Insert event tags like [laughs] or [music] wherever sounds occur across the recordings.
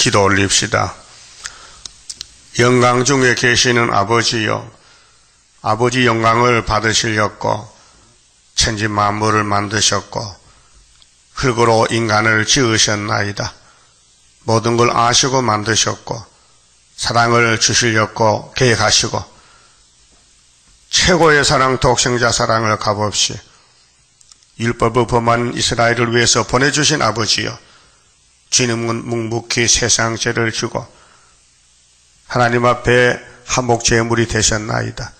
기도 올립시다. 영광 중에 계시는 아버지여, 아버지 영광을 받으시려고 천지 만물을 만드셨고 흙으로 인간을 지으셨나이다. 모든 걸 아시고 만드셨고 사랑을 주시려고 계획하시고 최고의 사랑 독생자 사랑을 값없이 율법을 범한 이스라엘을 위해서 보내주신 아버지여 주님은 묵묵히 세상 죄를 지고 하나님 앞에 한목 제물이 되셨나이다.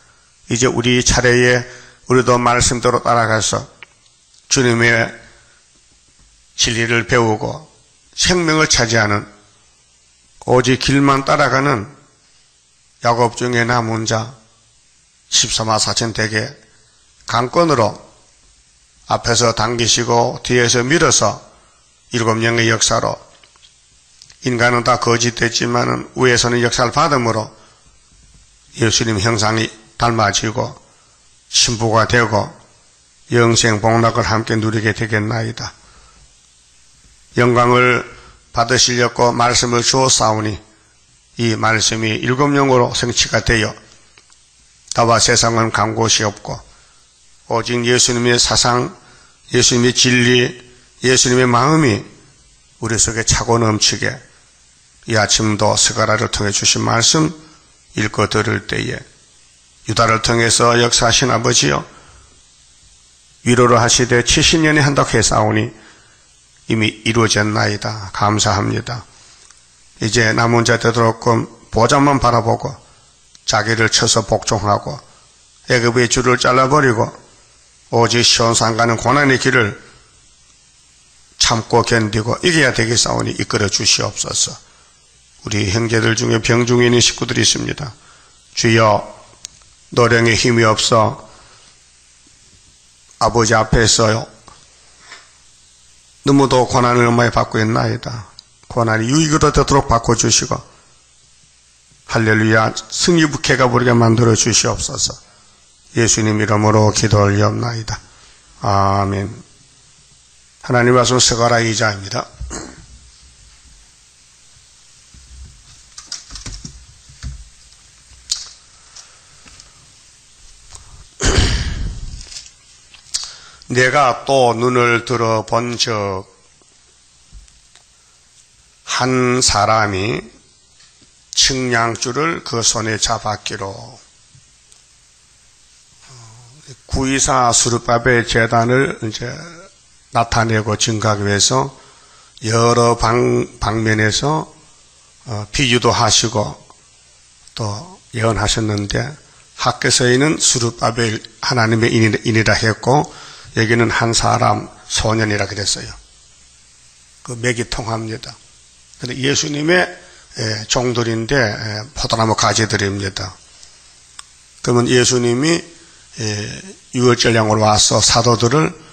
이제 우리 차례에 우리도 말씀대로 따라가서 주님의 진리를 배우고 생명을 차지하는 오직 길만 따라가는 야곱 중에 남은 자 14마 4천 대개 강권으로 앞에서 당기시고 뒤에서 밀어서 일곱 명의 역사로 인간은 다 거짓됐지만 위에서는 역사를 받음으로 예수님 형상이 닮아지고 신부가 되고 영생 복락을 함께 누리게 되겠나이다. 영광을 받으시려고 말씀을 주었사오니 이 말씀이 일곱 영으로 성취가 되어 나와 세상은 간 곳이 없고 오직 예수님의 사상, 예수님의 진리, 예수님의 마음이 우리 속에 차고 넘치게 이 아침도 스가라를 통해 주신 말씀 읽고 들을 때에 유다를 통해서 역사하신 아버지여 위로를 하시되 70년이 한다고 해싸우니 이미 이루어졌나이다. 감사합니다. 이제 남은 자 되도록끔 보좌만 바라보고 자기를 쳐서 복종하고 애급의 줄을 잘라버리고 오직 시원상가는 고난의 길을 참고 견디고 이겨야 되겠사오니 이끌어 주시옵소서. 우리 형제들 중에 병 중에 있는 식구들이 있습니다. 주여 노령에 힘이 없어 아버지 앞에서 너무도 고난을 많이 받고 있나이다. 고난이 유익으로 되도록 바꿔주시고 할렐루야 승리부캐가 우리가 만들어 주시옵소서 예수님 이름으로 기도 올리옵나이다. 아멘 하나님 말씀 스가라 이자입니다. 내가 또 눈을 들어 본적 한 사람이 측량줄을 그 손에 잡았기로 구이사 수르밥의 재단을 이제 나타내고 증가하기 위해서 여러 방, 방면에서 어, 비유도 하시고 또 예언하셨는데 학교에서는 수르밥의 하나님의 인이라 했고 여기는 한 사람 소년이라 그랬어요. 그 맥이 통합니다. 근데 예수님의 종들인데 포도나무 가지들입니다. 그러면 예수님이 유월절량으로 와서 사도들을 어,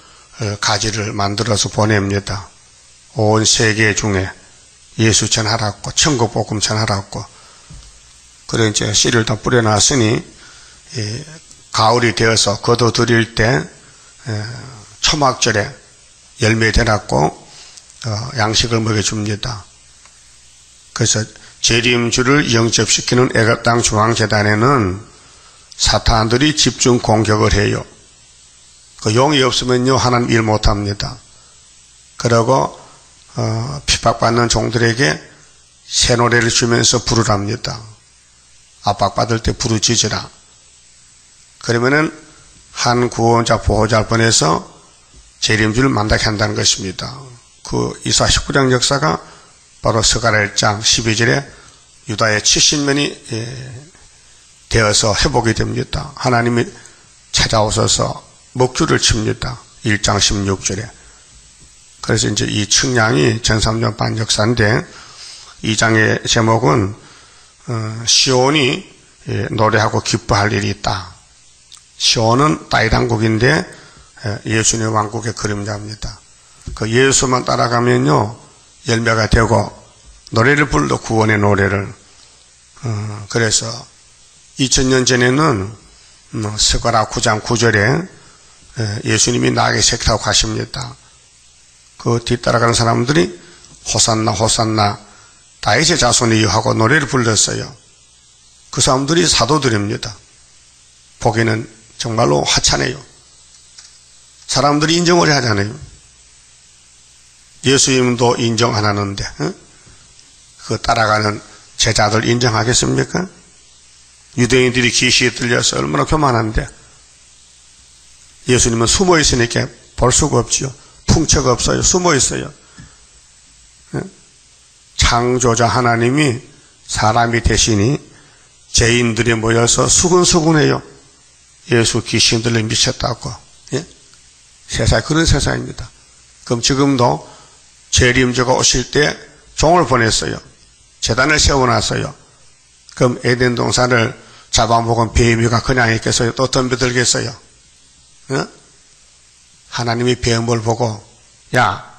가지를 만들어서 보냅니다. 온 세계 중에 예수 전하라고 천국 복음 전하라고 그래 이제 씨를 다 뿌려놨으니 가을이 되어서 거둬 드릴 때 초막절에 열매 되놨고 어, 양식을 먹여줍니다. 그래서 재림주를 영접시키는 애가땅 중앙재단에는 사탄들이 집중 공격을 해요. 그 용이 없으면요 하나님 일 못합니다. 그러고 어, 핍박받는 종들에게 새 노래를 주면서 부르랍니다. 압박받을 때 부르짖으라. 그러면은 한 구원자 보호자를 보내서 재림주를 만나게 한다는 것입니다. 그 이사 19장 역사가 바로 1장 12절에 유다의 70년이 예, 되어서 회복이 됩니다. 하나님이 찾아오셔서 목줄을 칩니다. 1장 16절에. 그래서 이제 이 측량이 전3년 반 역사인데 이 장의 제목은 어, 시온이 예, 노래하고 기뻐할 일이 있다. 시온은 다이당국인데 예수님 왕국의 그림자입니다. 그 예수만 따라가면요 열매가 되고 노래를 불러 구원의 노래를 어, 그래서 2000년 전에는 음, 스가라 9장 9절에 예수님이 나에게 새끼라고 하십니다. 그 뒤따라가는 사람들이 호산나 호산나 다윗의 자손이요 하고 노래를 불렀어요. 그 사람들이 사도들입니다. 보기에는 정말로 하찮아요. 사람들이 인정을 하잖아요. 예수님도 인정 안 하는데 어? 그 따라가는 제자들 인정하겠습니까? 유대인들이 기시에 들려서 얼마나 교만한데 예수님은 숨어 있으니까 볼 수가 없지요. 풍채가 없어요. 숨어 있어요. 창조자 하나님이 사람이 되시니 죄인들이 모여서 수근수근해요. 예수 귀신들을 미쳤다고. 예? 세상 그런 세상입니다. 그럼 지금도 재림주가 오실 때 종을 보냈어요. 재단을 세워놨어요. 그럼 에덴 동산을 잡아먹은 뱀이가 그냥 있겠어요? 또 덤벼들겠어요? 어? 하나님이 뱀을 보고 야,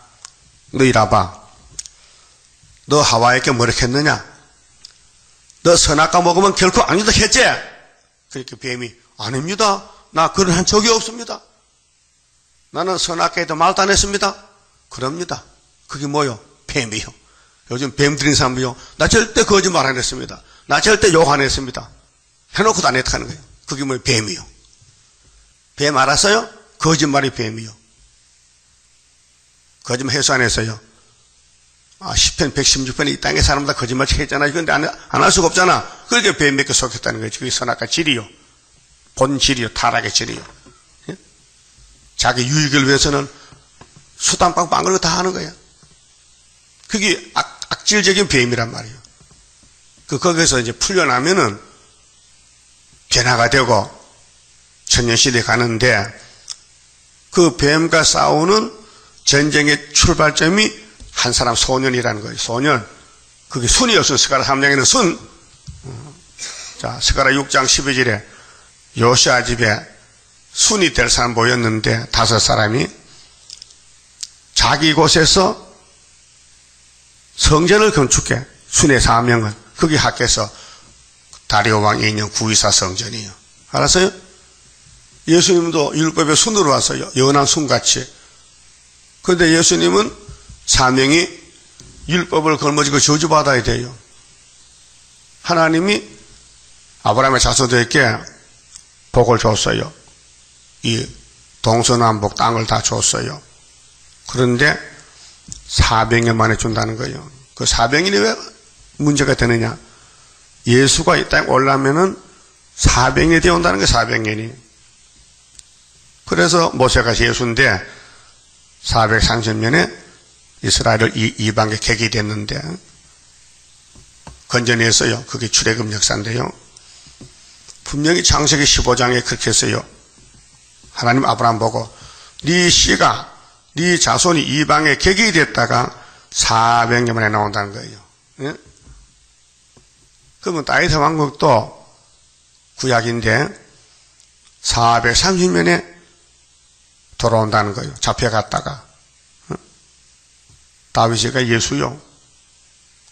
너 이라봐. 너 하와에게 뭐라 했느냐? 너 선악과 먹으면 결코 아니다 했지? 그렇게 뱀이 아닙니다. 나 그런 한 적이 없습니다. 나는 선악과에도 말도 안 했습니다. 그럽니다. 그게 뭐요? 뱀이요. 요즘 뱀 들인 사람도요. 나 절대 거짓말 안 했습니다. 나 절대 욕 안 했습니다. 해놓고도 안 했다는 거예요. 그게 뭐예요? 뱀이요. 뱀 알았어요? 거짓말이 뱀이요. 거짓말 해소 안 했어요. 아, 10편, 116편에 이 땅에 사람 다 거짓말 했잖아. 그런데 안, 안 할 수가 없잖아. 그렇게 뱀몇개 속였다는 거예요. 그게 선악과 질이요. 본 질이요. 타락의 질이요. 예? 자기 유익을 위해서는 수단빵 빵 걸고 다 하는 거예요. 그게 악, 악질적인 뱀이란 말이에요. 그, 거기서 이제 풀려나면은 변화가 되고 천년시대 가는데 그 뱀과 싸우는 전쟁의 출발점이 한 사람 소년이라는 거예요. 소년. 그게 순이었어. 스가랴 3장에는 순. 자, 스가라 6장 12절에 요시아 집에 순이 될 사람 모였는데 다섯 사람이 자기 곳에서 성전을 건축해 순의 사명은 거기 학교에서 다리오 왕 2년 구이사 성전이에요. 알았어요? 예수님도 율법의 순으로 왔어요. 연한 순같이. 그런데 예수님은 사명이 율법을 걸머지고 저주받아야 돼요. 하나님이 아브라함의 자손들에게 복을 줬어요. 이 동서남북 땅을 다 줬어요. 그런데 400년 만에 준다는 거예요. 그 400년이 왜 문제가 되느냐? 예수가 이 땅에 올라면은 400년이 되어 온다는 게 400년이. 그래서 모세가 예수인데 430년에 이스라엘을 이방에 객이 됐는데 건전했어요. 그게 출애굽 역사인데요. 분명히 창세기 15장에 그렇게 했어요. 하나님 아브라함 보고 네 씨가 네 자손이 이방에 객이 됐다가 400년 만에 나온다는 거예요. 예? 그러면 다윗 왕국도 구약인데 430년에 돌아온다는 거예요. 잡혀갔다가. 어? 다윗이가 예수요.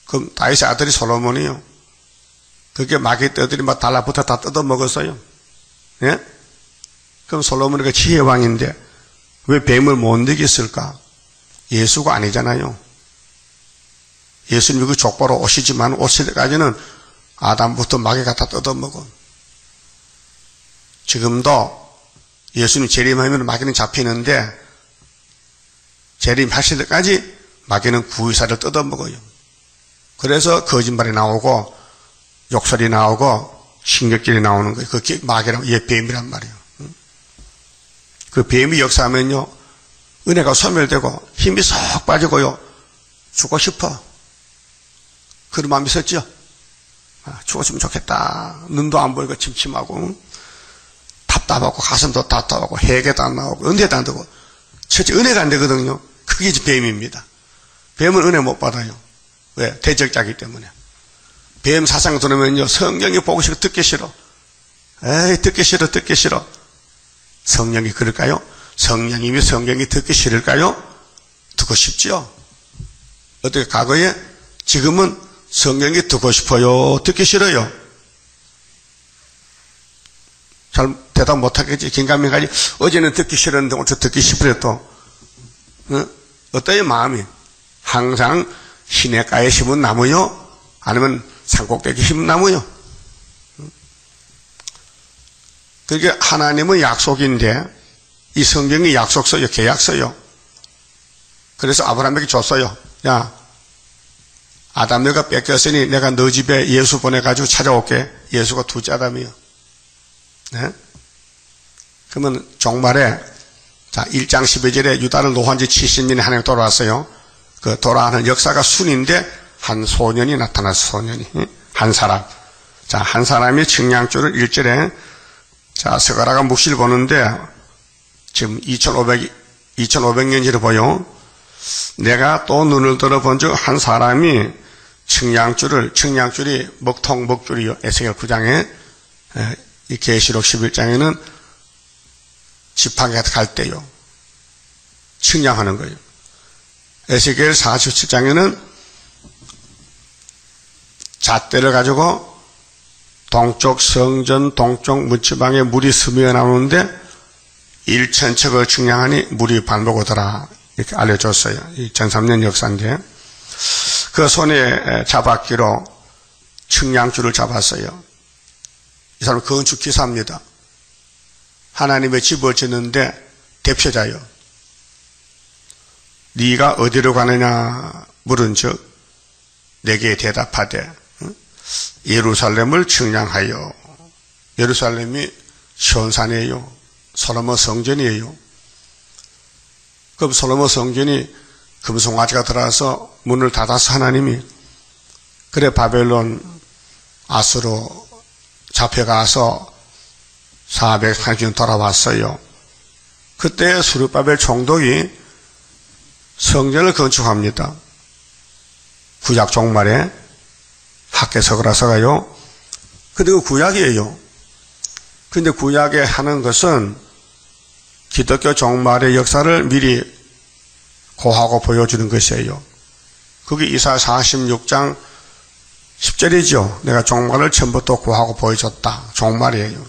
그럼 다윗의 아들이 솔로몬이요. 그게 마귀 떼들이 막 달라붙어 다 뜯어먹었어요. 예? 그럼 솔로몬이가 지혜왕인데 왜 뱀을 못 이겼을까? 예수가 아니잖아요. 예수님이 그 족보로 오시지만 오실 때까지는 아담부터 마귀가 다 뜯어먹어. 지금도 예수님 재림하면 마귀는 잡히는데 재림하실 때까지 마귀는 구의사를 뜯어먹어요. 그래서 거짓말이 나오고 욕설이 나오고 신경질이 나오는 거예요. 그게 마귀랑 얘 뱀이란 말이에요. 그 뱀이 역사하면요 은혜가 소멸되고 힘이 쏙 빠지고요 죽고 싶어. 그런 마음이 있었죠? 아, 죽었으면 좋겠다. 눈도 안 보이고 침침하고 답답하고 가슴도 답답하고 해계도 안 나오고 은혜도 안 되고 첫째 은혜가 안 되거든요. 그게 뱀입니다. 뱀은 은혜 못 받아요. 왜? 대적자기 때문에. 뱀 사상 들으면요 성경이 보고 싶어 듣기 싫어. 에이 듣기 싫어 듣기 싫어. 성령이 그럴까요? 성령님이 성경이 듣기 싫을까요? 듣고 싶지요. 어떻게 과거에 지금은 성경이 듣고 싶어요? 듣기 싫어요? 잘 대답 못하겠지. 긴가민가지. 어제는 듣기 싫었는데 오늘 듣기 싶으래 또. 어? 어때요 마음이? 항상 시냇가에 심은 나무요? 아니면 산꼭대기 힘나무요. 그게 하나님의 약속인데 이 성경이 약속서요, 계약서요. 그래서 아브라함에게 줬어요. 야, 아담 내가 뺏겼으니 내가 너 집에 예수 보내가지고 찾아올게. 예수가 두째 아담이요. 네? 그러면 종말에 자 1장 12절에 유다를 노한 지 70년이 하나님 돌아왔어요. 그 돌아가는 역사가 순인데 한 소년이 나타났어 소년이 한 사람. 자 한 사람이 측량줄을 1절에 자 스가라가 묵실 보는데 지금 2500 2500년지로 보여. 내가 또 눈을 들어본 적 한 사람이 측량줄을 측량줄이 먹통 먹줄이요 에스겔 9장에 이 계시록 11장에는 지팡이가 갈 때요 측량하는 거예요. 에스겔 47장에는 잣대를 가지고 동쪽 성전 동쪽 문지방에 물이 스며 나오는데 1천척을 측량하니 물이 반복 오더라 이렇게 알려줬어요. 2003년 역사인데 그 손에 잡았기로 측량줄을 잡았어요. 이 사람 건축 기사입니다. 하나님의 집을 짓는데 대표자요. 네가 어디로 가느냐 물은즉 내게 대답하되 예루살렘을 측량하여 예루살렘이 시온산이에요. 솔로몬 성전이에요. 그럼 솔로몬 성전이 금송아지가 들어와서 문을 닫아서 하나님이 그래 바벨론 아수로 잡혀가서 430년 돌아왔어요. 그때 수르바벨 총독이 성전을 건축합니다. 구약 종말에 학계석을하서가요. 근데 그 구약이에요. 근데 구약에 하는 것은 기독교 종말의 역사를 미리 고하고 보여주는 것이에요. 그게 이사 46장 10절이죠. 내가 종말을 처음부터 고하고 보여줬다. 종말이에요.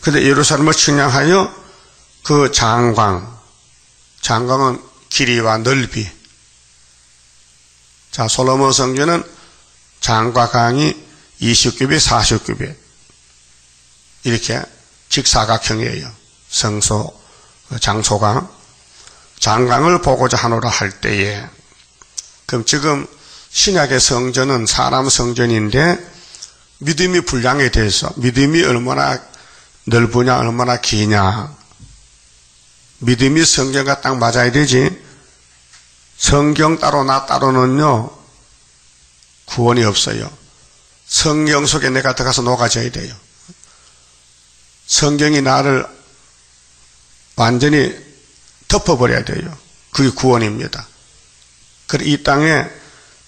근데 예루살렘을 측량하여 그 장광, 장광은 길이와 넓이. 자, 솔로몬 성전은 장과 강이 20규빗, 40규빗. 이렇게 직사각형이에요. 성소, 장소강. 장강을 보고자 하노라 할 때에 그럼 지금 신약의 성전은 사람 성전인데 믿음이 분량에 대해서 믿음이 얼마나 넓으냐 얼마나 기냐 믿음이 성경과 딱 맞아야 되지 성경 따로 나 따로는요 구원이 없어요 성경 속에 내가 들어가서 녹아져야 돼요 성경이 나를 완전히 덮어버려야 돼요. 그게 구원입니다. 그래 이 땅에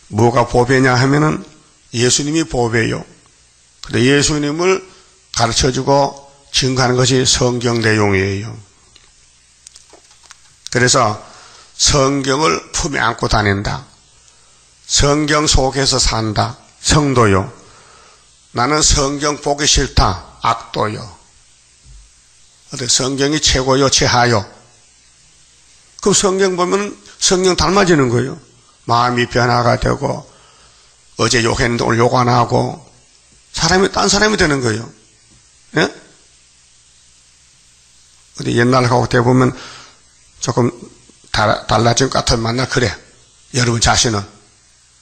뭐가 보배냐 하면은 예수님이 보배요. 근데 예수님을 가르쳐주고 증거하는 것이 성경 내용이에요. 그래서 성경을 품에 안고 다닌다. 성경 속에서 산다. 성도요. 나는 성경 보기 싫다. 악도요. 성경이 최고요, 최하요. 그 성경 보면 성경 닮아지는 거예요. 마음이 변화가 되고 어제 욕했는데 오늘 욕 안 하고 사람이 딴 사람이 되는 거예요. 예? 어디 옛날하고 대보면 조금 달, 달라진 것 같으면 만나 그래. 여러분 자신은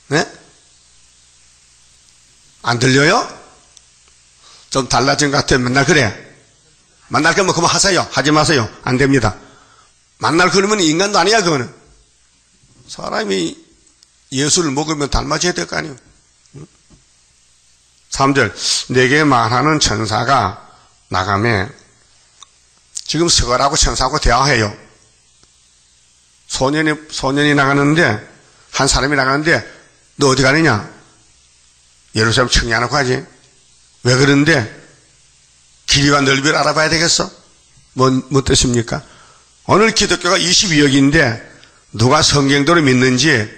네? 안 들려요? 좀 달라진 것 같으면 만나 그래. 만날 거면 그만 하세요. 하지 마세요. 안 됩니다. 만날 그러면 인간도 아니야, 그거는. 사람이 예수를 먹으면 닮아져야 될 거 아니에요. 3절, 내게 말하는 천사가 나가면 지금 서거라고 천사하고 대화해요. 소년이, 소년이 나가는데, 한 사람이 나가는데, 너 어디 가느냐? 예루살렘 청량하고 가지. 왜 그런데? 길이와 넓이를 알아봐야 되겠어? 뭔, 뭐 뜻입니까? 오늘 기독교가 22억인데 누가 성경도를 믿는지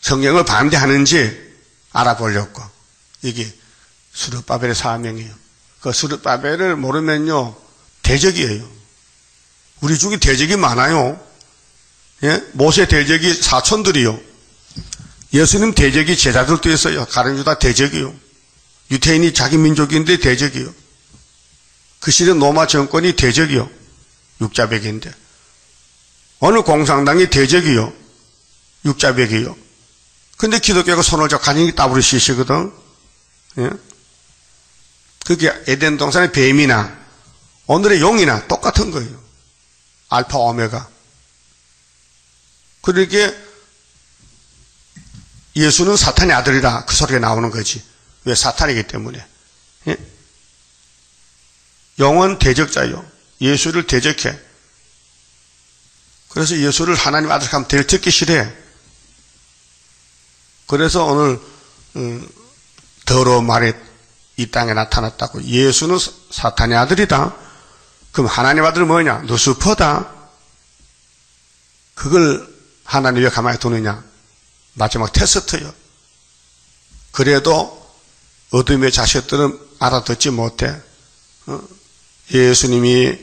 성경을 반대하는지 알아보려고 이게 수르바벨의 사명이에요. 그 수르바벨을 모르면요 대적이에요. 우리 중에 대적이 많아요. 예? 모세 대적이 사촌들이요. 예수님 대적이 제자들도 있어요. 가룟유다 대적이요. 유태인이 자기 민족인데 대적이요. 그 시대 로마 정권이 대적이요. 육자백인데. 어느 공산당이 대적이요. 육자백이요. 근데 기독교가 손을 잡고 가니 따블이 시시거든. 예? 그게 에덴 동산의 뱀이나 오늘의 용이나 똑같은 거예요. 알파 오메가. 그러게 예수는 사탄의 아들이라 그 소리가 나오는 거지. 왜 사탄이기 때문에. 예? 영원 대적자요. 예수를 대적해. 그래서 예수를 하나님 아들 하면 될 듣기 싫어. 그래서 오늘 음, 더러운 말이 이 땅에 나타났다고. 예수는 사탄의 아들이다. 그럼 하나님 아들은 뭐냐? 누수퍼다. 그걸 하나님 왜 가만히 두느냐? 마지막 테스트요. 그래도 어둠의 자식들은 알아듣지 못해. 어? 예수님이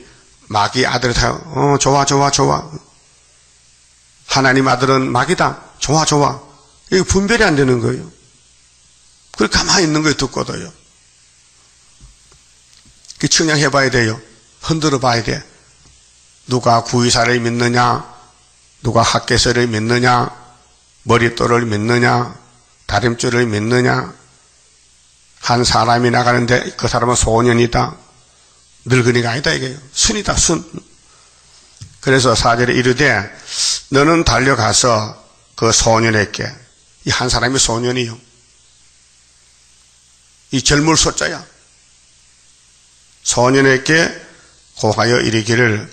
마귀 아들이다. 어, 좋아, 좋아, 좋아. 하나님 아들은 마귀다. 좋아, 좋아. 이게 분별이 안 되는 거예요. 그걸 가만히 있는 거예요, 듣고도요. 그 측량해 봐야 돼요. 흔들어 봐야 돼. 누가 구의사를 믿느냐? 누가 학계서를 믿느냐? 머릿돌을 믿느냐? 다림줄을 믿느냐? 한 사람이 나가는데 그 사람은 소년이다. 늙은이가 아니다 이게요. 순이다 순. 그래서 사절에 이르되 너는 달려가서 그 소년에게 이 한 사람이 소년이요. 이 젊을 소자야. 소년에게 고하여 이르기를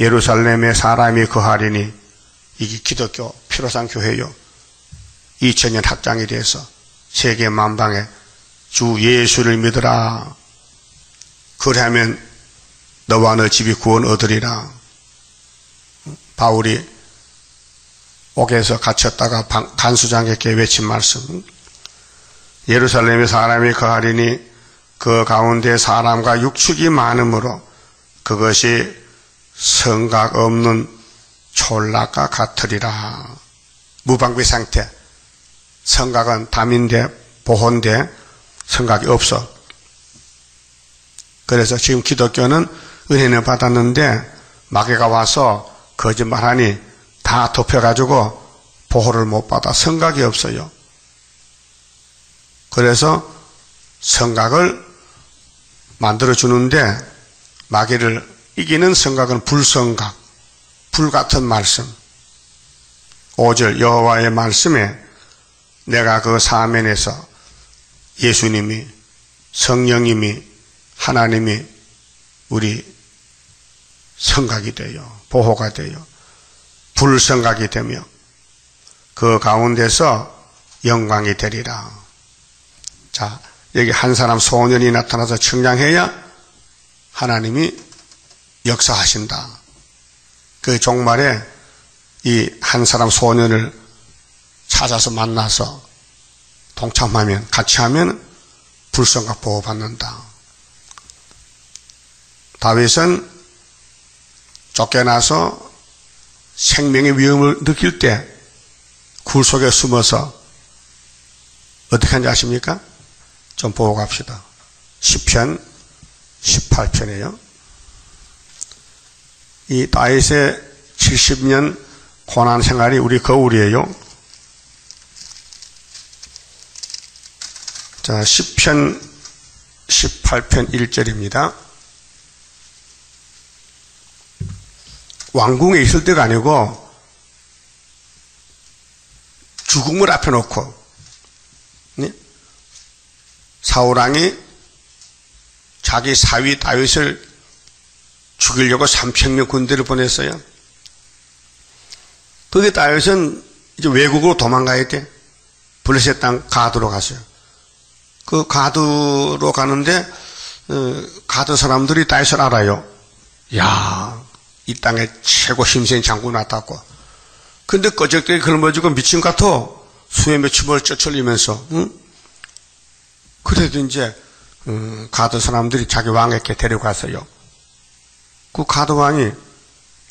예루살렘에 사람이 거하리니 이게 기독교 피로상 교회요. 2000년 확장이 돼서 세계 만방에 주 예수를 믿으라. 그러하면 너와 너 집이 구원 얻으리라. 바울이 옥에서 갇혔다가 간수장에게 외친 말씀. 예루살렘에 사람이 거하리니 그 가운데 사람과 육축이 많으므로 그것이 성각 없는 촌락과 같으리라. 무방비 상태. 성각은 담인데 보호인데 성각이 없어. 그래서 지금 기독교는 은혜는 받았는데 마귀가 와서 거짓말하니 다 덮여가지고 보호를 못 받아 성각이 없어요. 그래서 성각을 만들어 주는데 마귀를 이기는 성각은 불성각, 불같은 말씀. 5절 여호와의 말씀에 내가 그 사면에서 예수님이 성령님이 하나님이 우리 성각이 되요 보호가 되요 불성각이 되며 그 가운데서 영광이 되리라. 자, 여기 한 사람 소년이 나타나서 청량해야 하나님이 역사하신다. 그 종말에 이 한 사람 소년을 찾아서 만나서 동참하면 같이 하면 불성각 보호받는다. 다윗은 쫓겨나서 생명의 위험을 느낄 때 굴 속에 숨어서 어떻게 하는지 아십니까? 좀 보고 갑시다. 10편 18편이에요. 이 다윗의 70년 고난 생활이 우리 거울이에요. 자, 10편 18편 1절입니다. 왕궁에 있을 때가 아니고 죽음을 앞에 놓고 네? 사우랑이 자기 사위 다윗을 죽이려고 3천명 군대를 보냈어요. 그게 다윗은 이제 외국으로 도망가야 돼. 블레셋 땅 가드로 갔어요. 그 가드로 가는데 어, 가드 사람들이 다윗을 알아요. 야, 이 땅에 최고 힘센 장군 왔다고. 근데 꺼적대기 걸머지고 미친 것 같아. 수에 몇십을 쩌철리면서, 응? 그래도 이제, 음, 가드 사람들이 자기 왕에게 데려갔어요. 그 가드 왕이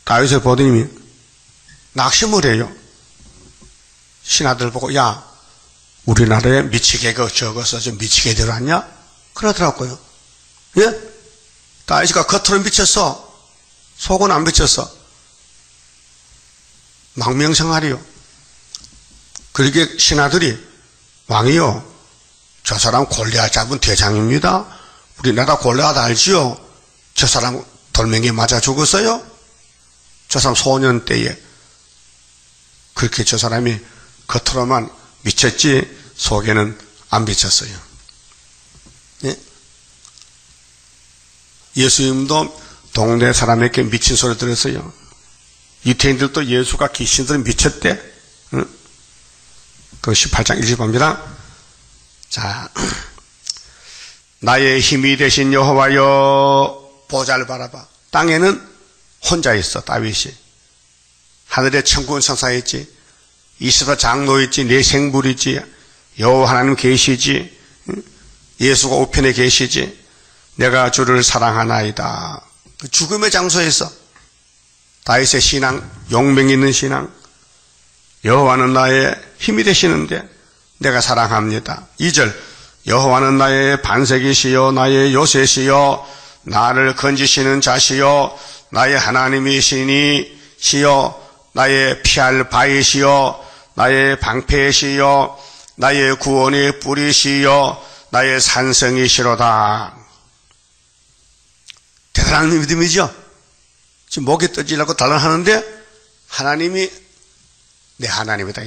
다윗을 보더니 낙심을 해요. 신하들 보고 야 우리나라에 미치개가 적어서 좀 미치게 들어왔냐? 그러더라고요. 예? 다윗이가 겉으로 미쳤어. 속은 안 미쳤어. 망명생활이요. 그러게 신하들이 왕이요. 저 사람 골리앗 잡은 대장입니다. 우리나라 골리앗 알지요? 저 사람 돌멩이 맞아 죽었어요? 저 사람 소년 때에 그렇게 저 사람이 겉으로만 미쳤지 속에는 안 미쳤어요. 예? 예수님도 동네 사람에게 미친 소리 들었어요. 유태인들도 예수가 귀신들 미쳤대. 응? 그 18장 1절 봅니다. 자, [clears throat] 나의 힘이 되신 여호와여 보잘 바라봐. 땅에는 혼자 있어 다윗이. 하늘에 천군 성사했지. 이스라 장로 있지. 내 생불 있지. 여호와 하나님 계시지. 예수가 우편에 계시지. 내가 주를 사랑하나이다. 그 죽음의 장소에서 다윗의 신앙, 용맹 있는 신앙, 여호와는 나의 힘이 되시는데 내가 사랑합니다. 2절 여호와는 나의 반석이시요 나의 요새시요 나를 건지시는 자시요 나의 하나님이시니 시요 나의 피할 바이시요 나의 방패시요 나의 구원의 뿌리시요 나의 산성이시로다. 대단한 믿음이죠? 지금 목에 떠지려고 달란하는데 하나님이 내 하나님이다.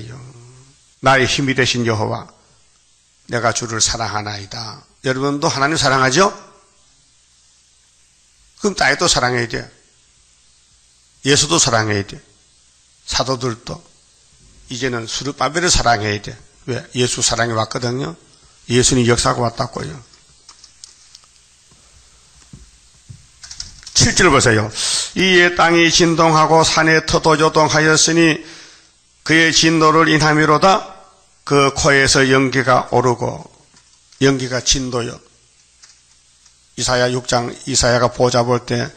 나의 힘이 되신 여호와 내가 주를 사랑하나이다. 여러분도 하나님 사랑하죠? 그럼 다윗도 사랑해야 돼. 예수도 사랑해야 돼. 사도들도 이제는 수르바벨을 사랑해야 돼. 왜? 예수 사랑해 왔거든요. 예수님 역사가 왔다고요. 7절 보세요. 이에 땅이 진동하고 산에 터도 요동하였으니 그의 진노를 인함이로다 그 코에서 연기가 오르고 연기가 진도요. 이사야 6장 이사야가 보자 볼 때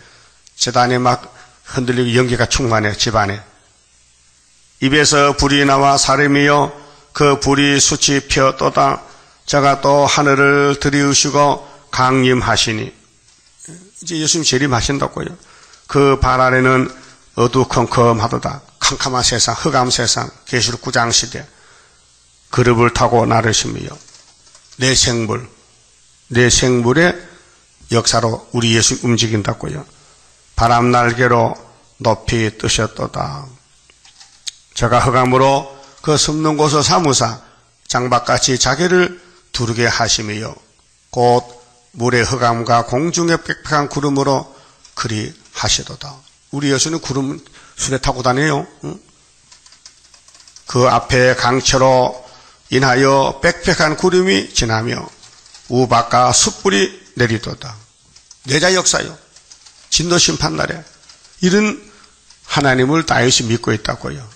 재단이 막 흔들리고 연기가 충만해 집안에 입에서 불이 나와 사람이요 그 불이 수치 펴 떠다 저가 또 하늘을 들이우시고 강림하시니 이제 예수님 재림하신다고요. 그 발 아래는 어두컴컴하도다. 캄캄한 세상, 흑암 세상, 계시록 9장 시대. 그룹을 타고 나르시며 내 생물, 내 생물의 역사로 우리 예수 움직인다고요. 바람 날개로 높이 뜨셨도다. 제가 흑암으로 그 숨는 곳을 사무사 장박같이 자기를 두르게 하시며 곧 물의 흑암과 공중의 빽빽한 구름으로 그리 하시도다. 우리 예수는 구름 수레 타고 다녀요. 그 앞에 강철로 인하여 빽빽한 구름이 지나며 우박과 숯불이 내리도다. 내자 역사요. 진노 심판날에 이런 하나님을 다윗이 믿고 있다고요.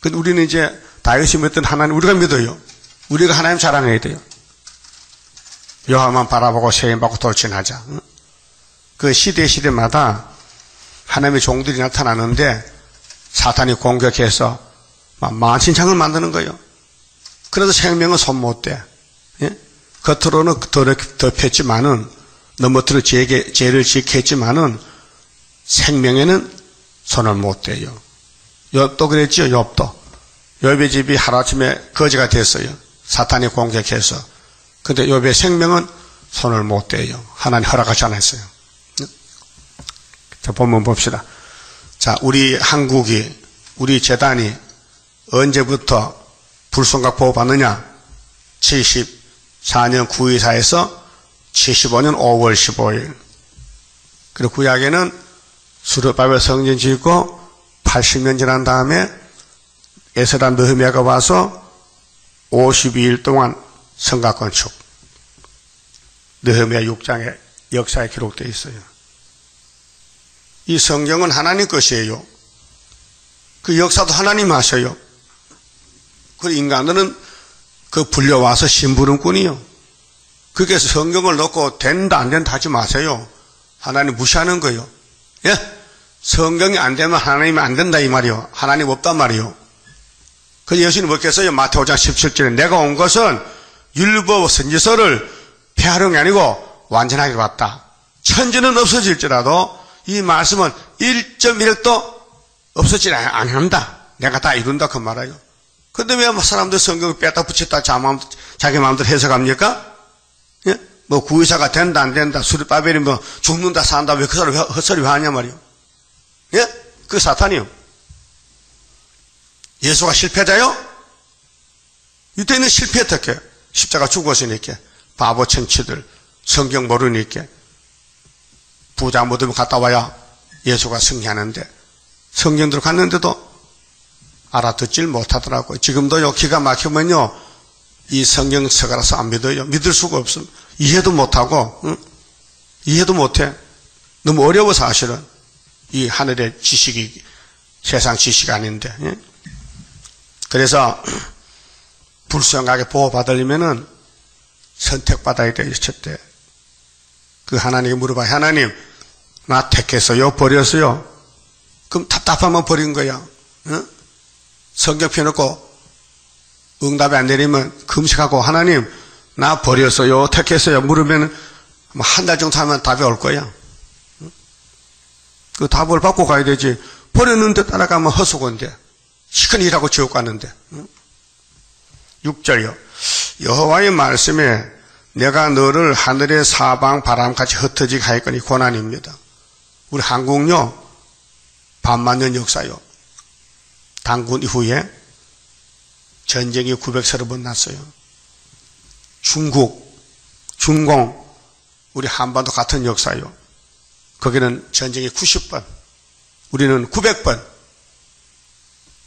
근데 우리는 이제 다윗이 믿던 하나님 우리가 믿어요. 우리가 하나님 사랑해야 돼요. 여호와만 바라보고 세임받고 돌진하자. 그 시대 시대마다 하나님의 종들이 나타나는데 사탄이 공격해서 만신창을 만드는 거예요. 그래서 생명은 손 못 대. 예? 겉으로는 덮였지만은 넘어뜨려 죄, 죄를 지켰지만은 생명에는 손을 못 대요. 욥도 그랬죠. 욥도. 욥의 집이 하루아침에 거지가 됐어요. 사탄이 공격해서. 근데 욥의 생명은 손을 못 대요. 하나님 허락하지 않았어요. 자, 본문 봅시다. 자, 우리 한국이, 우리 재단이 언제부터 불성각 보호 받느냐? 74년 9.24에서 75년 5월 15일. 그리고 구약에는 수르바벨 성전 짓고 80년 지난 다음에 에스라 느흐미야가 와서 52일 동안 성곽 건축. 느헤미야 6장에 역사에 기록되어 있어요. 이 성경은 하나님 것이에요. 그 역사도 하나님 하셔요. 그 인간들은 그 불려와서 심부름꾼이요. 그게 성경을 놓고 된다 안 된다 하지 마세요. 하나님 무시하는 거예요. 예? 성경이 안 되면 하나님이 안 된다 이 말이요. 하나님 없단 말이요. 그 예수님 뭐겠어요? 마태오 5장 17절에 내가 온 것은 율법 선지서를 폐하는 게 아니고 완전하게 왔다. 천지는 없어질지라도 이 말씀은 1.1도 없어지지 않는다. 내가 다 이룬다 그 말이에요. 근데 왜뭐 사람들 성경을 뺐다 붙였다 자기 마음대로 해석합니까? 예? 뭐 구의사가 된다 안 된다 수리바벨이 뭐 죽는다 산다 왜 그 사람 헛소리 왜 하냐 말이요. 예? 그 사탄이요. 예수가 실패자요? 이때는 실패했다게 십자가 죽었으니까 바보 천치들 성경 모르니까 부자 모두 갔다 와야 예수가 승리하는데 성경들 갔는데도 알아듣질 못하더라고요. 지금도요, 기가 막히면요, 이 성경 서가라서 안 믿어요. 믿을 수가 없습니다. 이해도 못하고, 응? 이해도 못해. 너무 어려워, 사실은. 이 하늘의 지식이 세상 지식 아닌데. 응? 그래서, [clears throat] 불쌍하게 보호받으려면은 선택받아야 돼요, 첫째. 그 하나님께 물어봐. 하나님, 나 택했어요? 버렸어요? 그럼 답답하면 버린 거야. 응? 성경 펴놓고 응답이 안 내리면 금식하고 하나님 나 버렸어요 택했어요 물으면 뭐한달 정도 하면 답이 올 거야 그 답을 받고 가야 되지 버렸는데 따라가면 헛수고인데 시큰 일하고 지옥 갔는데 6절요 여호와의 말씀에 내가 너를 하늘의 사방 바람같이 흩어지게 하였거니 고난입니다 우리 한국요 반만년 역사요 당군 이후에 전쟁이 930번 났어요. 중국, 중공, 우리 한반도 같은 역사요. 거기는 전쟁이 90번, 우리는 900번.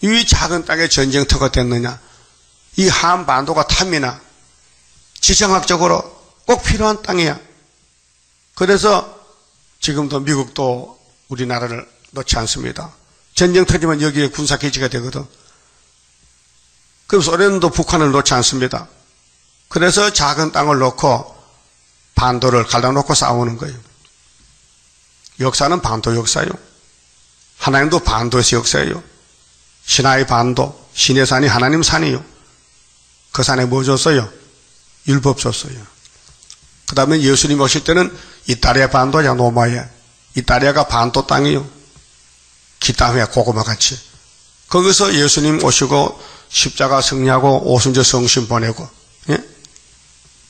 이 작은 땅에 전쟁터가 됐느냐? 이 한반도가 탐이나 지정학적으로 꼭 필요한 땅이야. 그래서 지금도 미국도 우리나라를 놓지 않습니다. 전쟁 터지면 여기에 군사기지가 되거든. 그럼 소련도 북한을 놓지 않습니다. 그래서 작은 땅을 놓고 반도를 갈라놓고 싸우는 거예요. 역사는 반도 역사요. 하나님도 반도에서 역사예요. 신하의 반도, 신의 산이 하나님 산이요. 그 산에 뭐 줬어요? 율법 줬어요. 그 다음에 예수님 오실 때는 이탈리아 반도야, 노마야. 이탈리아가 반도 땅이요. 기타회 고구마 같이. 거기서 예수님 오시고 십자가 승리하고 오순절 성신 보내고 예?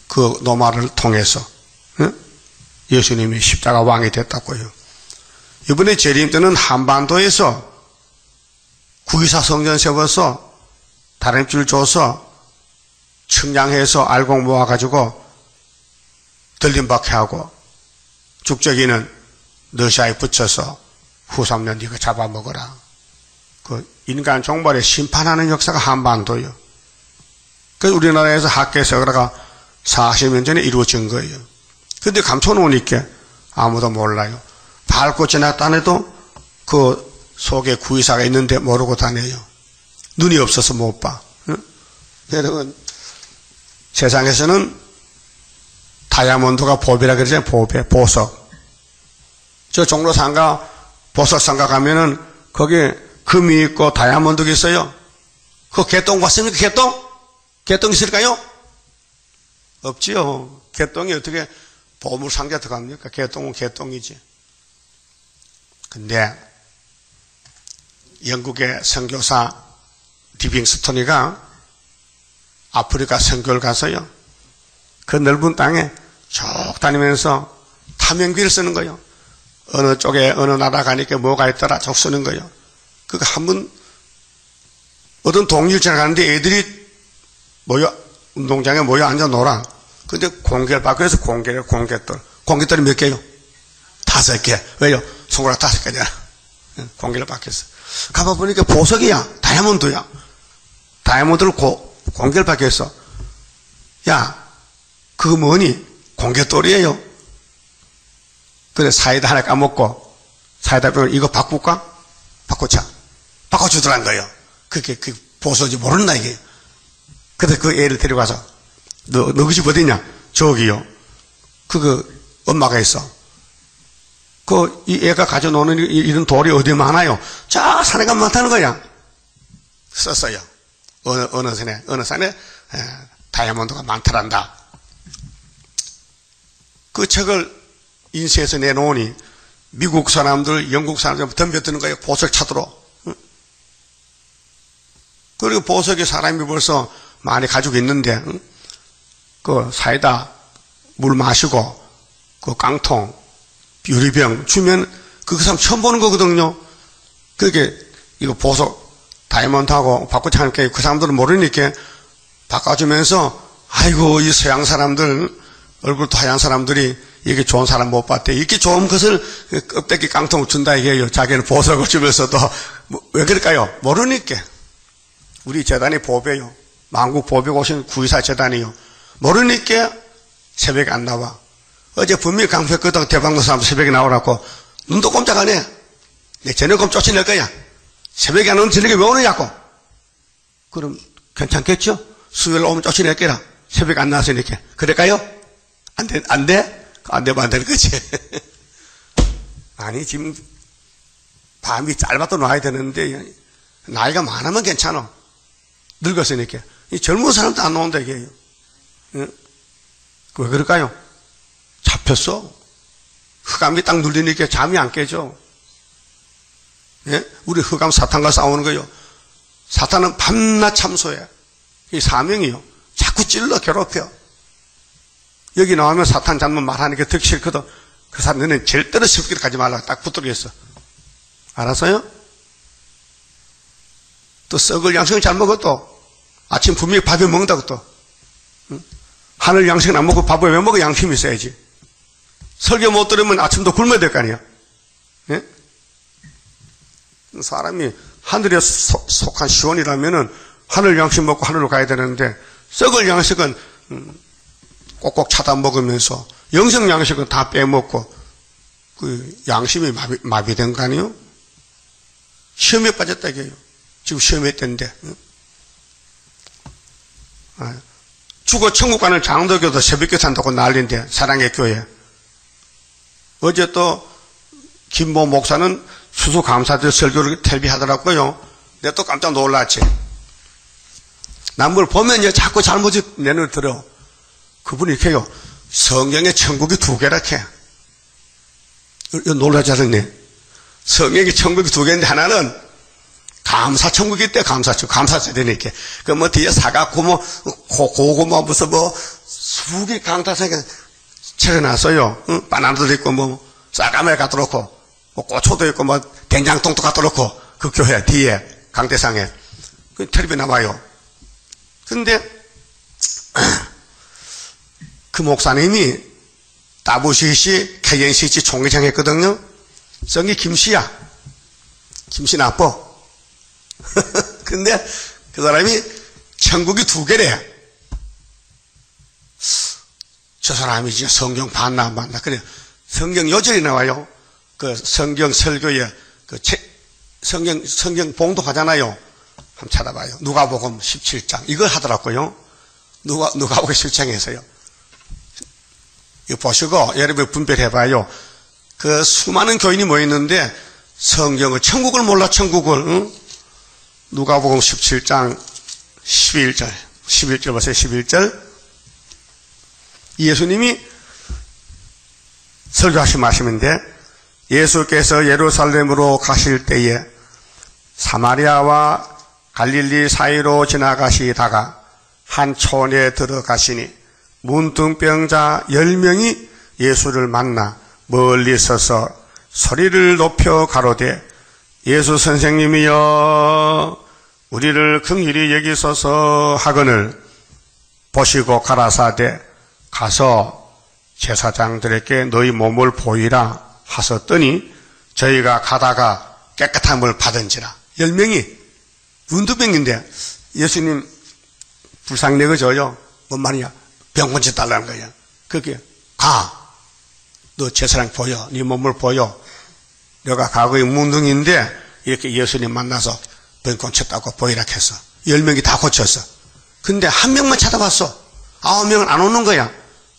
그 노마를 통해서 예? 예수님이 십자가 왕이 됐다고요. 이번에 재림 때는 한반도에서 구이사 성전 세워서 다림줄 줘서 측량해서 알곡 모아가지고 들림박해 하고 죽적이는 러시아에 붙여서 후삼년 네가 잡아먹어라. 그 인간 종발에 심판하는 역사가 한반도요. 그 우리나라에서 학계서가 40년 전에 이루어진 거예요. 근데 감춰놓으니까 아무도 몰라요. 밟고 지났다 해도 그 속에 구의사가 있는데 모르고 다녀요. 눈이 없어서 못 봐. 응? 여러분, 세상에서는 다이아몬드가 보배라 그러잖아요. 보배, 보석. 저 종로상가 보석상가 가면은 거기 금이 있고 다이아몬드가 있어요. 그 개똥 봤습니까? 개똥? 개똥 있을까요? 없지요. 개똥이 어떻게 보물상자 들어갑니까? 개똥은 개똥이지. 근데 영국의 선교사 디빙스토니가 아프리카 선교를 가서요. 그 넓은 땅에 쭉 다니면서 탐영기를 쓰는 거예요. 어느 쪽에 어느 나라 가니까 뭐가 있더라 적 쓰는 거예요. 그거 한 번 어떤 동일체를 가는데 애들이 모여 운동장에 모여 앉아 놀아. 근데 공개를 받고 해서 공개를 공개돌. 공개돌이 몇 개요? 다섯 개. 왜요? 손가락 다섯 개냐? 공개를 받겠어. 가봐 보니까 보석이야. 다이아몬드야. 다이아몬드를 고, 공개를 받겠어. 야, 그거 뭐니? 공개돌이에요. 그래 사이다 하나 까먹고 사이다 빼면 이거 바꿀까? 바꾸자. 바꿔주더란 거예요. 그게 그 보소지 모른다 이게. 그래서 그 애를 데려가서 너, 너그 집 어디냐? 저기요. 그거 엄마가 있어. 그 이 애가 가져노는 이런 돌이 어디 많아요? 자 가면 많다는 거야. 썼어요. 어느, 어느 산에, 어느 산에 에, 다이아몬드가 많더란다. 그 책을 인쇄해서 내놓으니 미국 사람들, 영국 사람들 덤벼드는 거예요. 보석 찾으러. 그리고 보석이 사람이 벌써 많이 가지고 있는데, 그 사이다 물 마시고, 그 깡통, 유리병 주면 그 사람 처음 보는 거거든요. 그렇게 이거 보석, 다이몬드하고 바꾸지 않게 그 사람들은 모르니까 바꿔주면서 아이고 이 서양 사람들 얼굴도 하얀 사람들이 이게 좋은 사람 못 봤대. 이렇게 좋은 것을 껍데기 깡통을 준다 이게요. 자기는 보석을 주면서도 뭐, 왜 그럴까요? 모르니까. 우리 재단이 보배요. 만국 보배 오신 구이사 재단이요. 모르니까 새벽에 안 나와. 어제 분명히 강패거든 대방도 사람 새벽에 나오라고 눈도 꼼짝 안 해. 내 저녁금 쫓아낼 거야. 새벽에 안 오면 저녁에 왜 오느냐고. 그럼 괜찮겠죠? 수요일 오면 쫓아낼 거라. 새벽에 안 나왔으니까. 그럴까요? 안 돼, 안 돼? 안 되면 안 되는 거지. [laughs] 아니, 지금 밤이 짧아도 놔야 되는데, 나이가 많으면 괜찮아. 늙었으니까. 이 젊은 사람도 안 나온다, 이게요. 응? 왜 그럴까요? 잡혔어. 흑암이 딱 눌리니까 잠이 안 깨져. 예? 우리 흑암 사탄과 싸우는 거요. 사탄은 밤낮 참소해. 이 사명이요. 자꾸 찔러 괴롭혀. 여기 나오면 사탄 잡는 말하니까 듣기 싫거든. 그 사람 너는 절대로 습기를 가지 말라. 딱 붙들겠어. 알았어요? 또 썩을 양식을 잘 먹어 또. 아침 분명히 밥에 먹는다고 또. 응? 하늘 양식은 안 먹고 밥을 왜 먹어? 양심이 있어야지. 설교 못 들으면 아침도 굶어야 될 거 아니야. 예? 사람이 하늘에 소, 속한 시원이라면은 하늘 양식 먹고 하늘로 가야 되는데 썩을 양식은 음, 꼭꼭 찾아 먹으면서 영성 양식은 다 빼먹고 그 양심이 마비, 마비된 거 아니에요? 시험에 빠졌다 이게요. 지금 시험에 때인데. 아, 죽어 천국 가는 장도교도 새벽교 산다고 난리인데 사랑의 교회. 어제 또 김모 목사는 수수감사절 설교를 텔비하더라고요. 내가 또 깜짝 놀랐지. 남을 보면 이제 자꾸 잘못이 내눈 들어. 그분이 이렇게 요 성경에 천국이 두 개라 캐. 놀라지 않았네. 성경에 천국이 두 개인데 하나는 감사 천국이 있대 감사천 감사세 되니까 그뭐 뒤에 사갖고 뭐 고구마 무슨 뭐 수기 강타생에 채워놨어요. 응? 바나나도 있고 뭐 쌀가마에 갖다 놓고 뭐 고초도 있고 뭐 된장통도 갖다 놓고 그 교회 뒤에 강대상에 그 텔레비 나와요. 근데 [clears throat] 그 목사님이 따부시시 KNCC 총회장 했거든요. 성이 김씨야. 김씨 나빠. [laughs] 근데 그 사람이 천국이 두 개래. 저 사람이 이제 성경 봤나 안 봤나. 그래. 성경 요절이 나와요. 그 성경 설교에 그 책, 성경, 성경 봉독하잖아요. 한번 찾아봐요. 누가복음 17장. 이걸 하더라고요. 누가, 누가복음 17장에서요. 이거 보시고 여러분 분별해봐요. 그 수많은 교인이 모였는데 성경을, 천국을 몰라, 천국을. 응? 누가복음 17장 11절. 11절 보세요. 11절. 예수님이 설교하신 말씀인데 예수께서 예루살렘으로 가실 때에 사마리아와 갈릴리 사이로 지나가시다가 한 촌에 들어가시니 문둥병자 열명이 예수를 만나 멀리 서서 소리를 높여 가로되 예수 선생님이여 우리를 긍휼히 여기소서 하거늘 보시고 가라사대 가서 제사장들에게 너희 몸을 보이라 하셨더니 저희가 가다가 깨끗한 물 받은지라. 열 명이 문두병인데 예수님 불상 내어줘요? 뭔 말이야? 병원치 달라는 거야 그게 가너 제사장 보여. 네 몸을 보여. 내가 과거에 문둥인데 이렇게 예수님 만나서 병 고쳤다고 보이라 했어 열 명이 다 고쳤어 근데 한 명만 찾아봤어. 아홉 명은 안 오는 거야.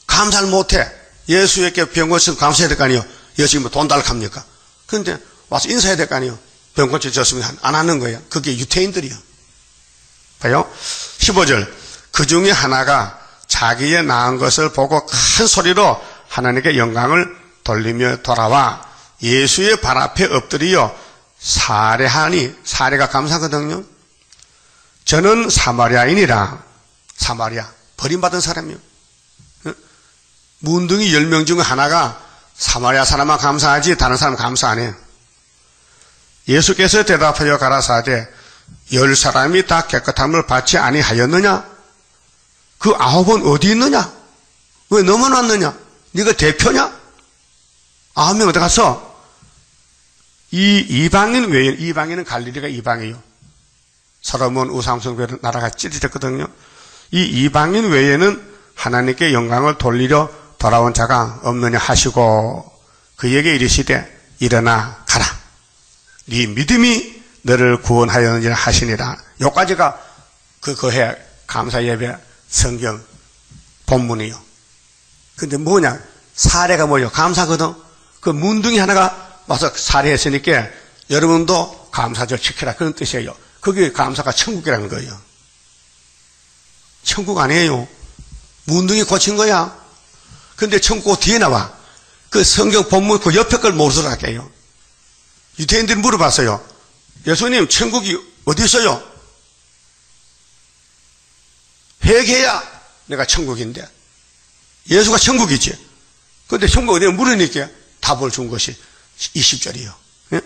감사를 못해. 예수에게 병 고치면 감사해야 될 거 아니에요. 예수님 뭐돈 달라 합니까? 그런데 와서 인사해야 될 거 아니에요. 병 고쳐줬으면 안 하는 거예요. 그게 유태인들이요. 봐요. 15절. 그 중에 하나가 자기의 낳은 것을 보고 큰 소리로 하나님께 영광을 돌리며 돌아와 예수의 발 앞에 엎드리어 사례하니 사례가 감사거든요. 저는 사마리아인이라 사마리아 버림받은 사람이요. 문둥이 10명 중 하나가 사마리아 사람만 감사하지 다른 사람 감사 안 해요. 예수께서 대답하여 가라사대 열 사람이 다 깨끗함을 받지 아니하였느냐? 그 아홉은 어디 있느냐? 왜 넘어놨느냐? 네가 대표냐? 아홉 명 어디 갔어? 이 이방인 외에 이방인은 갈릴리가 이방이요. 서로몬 우상숭배로 나라가 찢어졌거든요. 이 이방인 외에는 하나님께 영광을 돌리려 돌아온 자가 없느냐 하시고 그에게 이르시되 일어나 가라. 네 믿음이 너를 구원하였느니라 하시니라. 요까지가 그 거해 감사 예배 성경 본문이요. 근데 뭐냐? 사례가 뭐요? 감사거든. 그 문둥이 하나가 와서 사례했으니까 여러분도 감사절 지켜라 그런 뜻이에요. 그게 감사가 천국이라는 거예요. 천국 아니에요. 문둥이 고친 거야. 근데 천국 뒤에 나와. 그 성경 본문 그 옆에 걸 모르더라 할게요. 유태인들이 물어봤어요. 예수님, 천국이 어디 있어요? 회개야 내가 천국인데. 예수가 천국이지. 근데 천국 어디에 물으니까 답을 준 것이 20절이요. 예?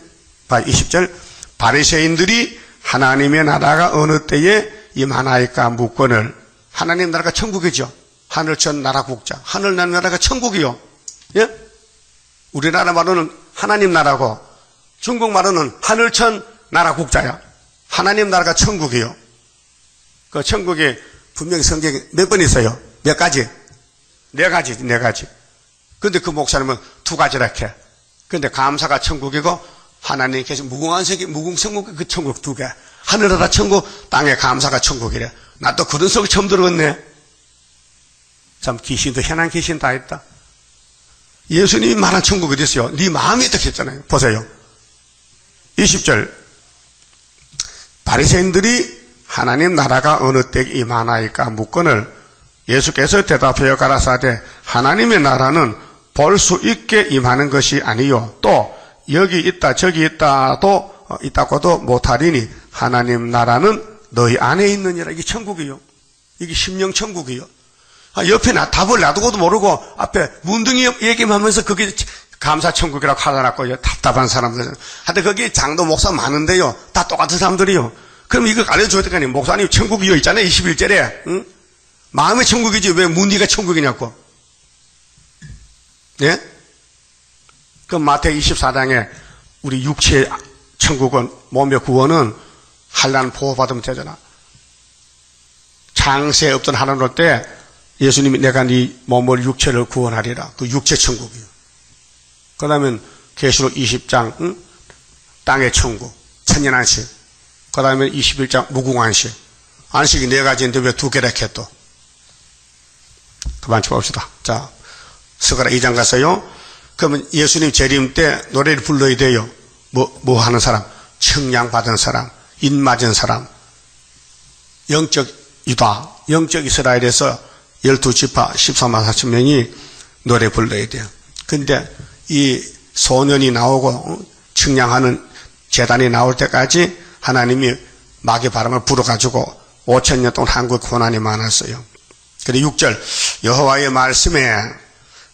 20절. 바리새인들이 하나님의 나라가 어느 때에 임하나이까 묻건을 하나님 나라가 천국이죠. 하늘천 나라 국자. 하늘 나라가 천국이요. 예? 우리나라 말로는 하나님 나라고 중국 말로는 하늘 천 나라 국자야. 하나님 나라가 천국이요. 그 천국에 분명히 성경에 몇 번 있어요? 몇 가지? 네 가지, 네 가지. 근데 그 목사님은 두 가지라 해. 근데 감사가 천국이고 하나님께서 무궁한 세계, 무궁천국 그 천국 두 개. 하늘나라 천국, 땅에 감사가 천국이래. 나 또 그런 소리 처음 들었네. 참 귀신도 현한 귀신 다 있다. 예수님이 말한 천국이 어디 있어요? 네 마음이 어떻게 했잖아요. 보세요. 20절. 바리새인들이 하나님 나라가 어느 때 임하나이까 묻건을 예수께서 대답하여 가라사대 하나님의 나라는 볼 수 있게 임하는 것이 아니요 또 여기 있다 저기 있다도 어, 있다고도 못하리니 하나님 나라는 너희 안에 있느니라 이게 천국이요 이게 심령 천국이요 아, 옆에 나 답을 놔두고도 모르고 앞에 문둥이 얘기하면서 그게 감사 천국이라고 하더라고요 답답한 사람들 하여튼 거기 장도 목사 많은데요 다 똑같은 사람들이요 그럼 이거 알려줘야 아니에요 목사님 천국이요 있잖아요 21절에 응? 마음의 천국이지 왜 문디가 천국이냐고. 예? 그 마태 24장에 우리 육체 천국은 몸의 구원은 한란 보호받으면 되잖아. 장세 없던 하나님 때 예수님이 내가 네 몸을 육체를 구원하리라. 그 육체 천국이요. 그 다음에 계시록 20장 응? 땅의 천국 천년 안식 그 다음에 21장 무궁 안식 안식이 네 가지인데 왜 두 개라 했또 그만 쳐봅시다. 자, 스가라 2장 가서요. 그러면 예수님 재림 때 노래를 불러야 돼요. 뭐, 뭐 하는 사람? 청량 받은 사람, 인 맞은 사람, 영적 유다, 영적 이스라엘에서 12지파 14만 4천 명이 노래 불러야 돼요. 근데 이 소년이 나오고 어, 측량하는 재단이 나올 때까지 하나님이 마귀 바람을 불어가지고 5천 년 동안 한국 고난이 많았어요. 그래 6절 여호와의 말씀에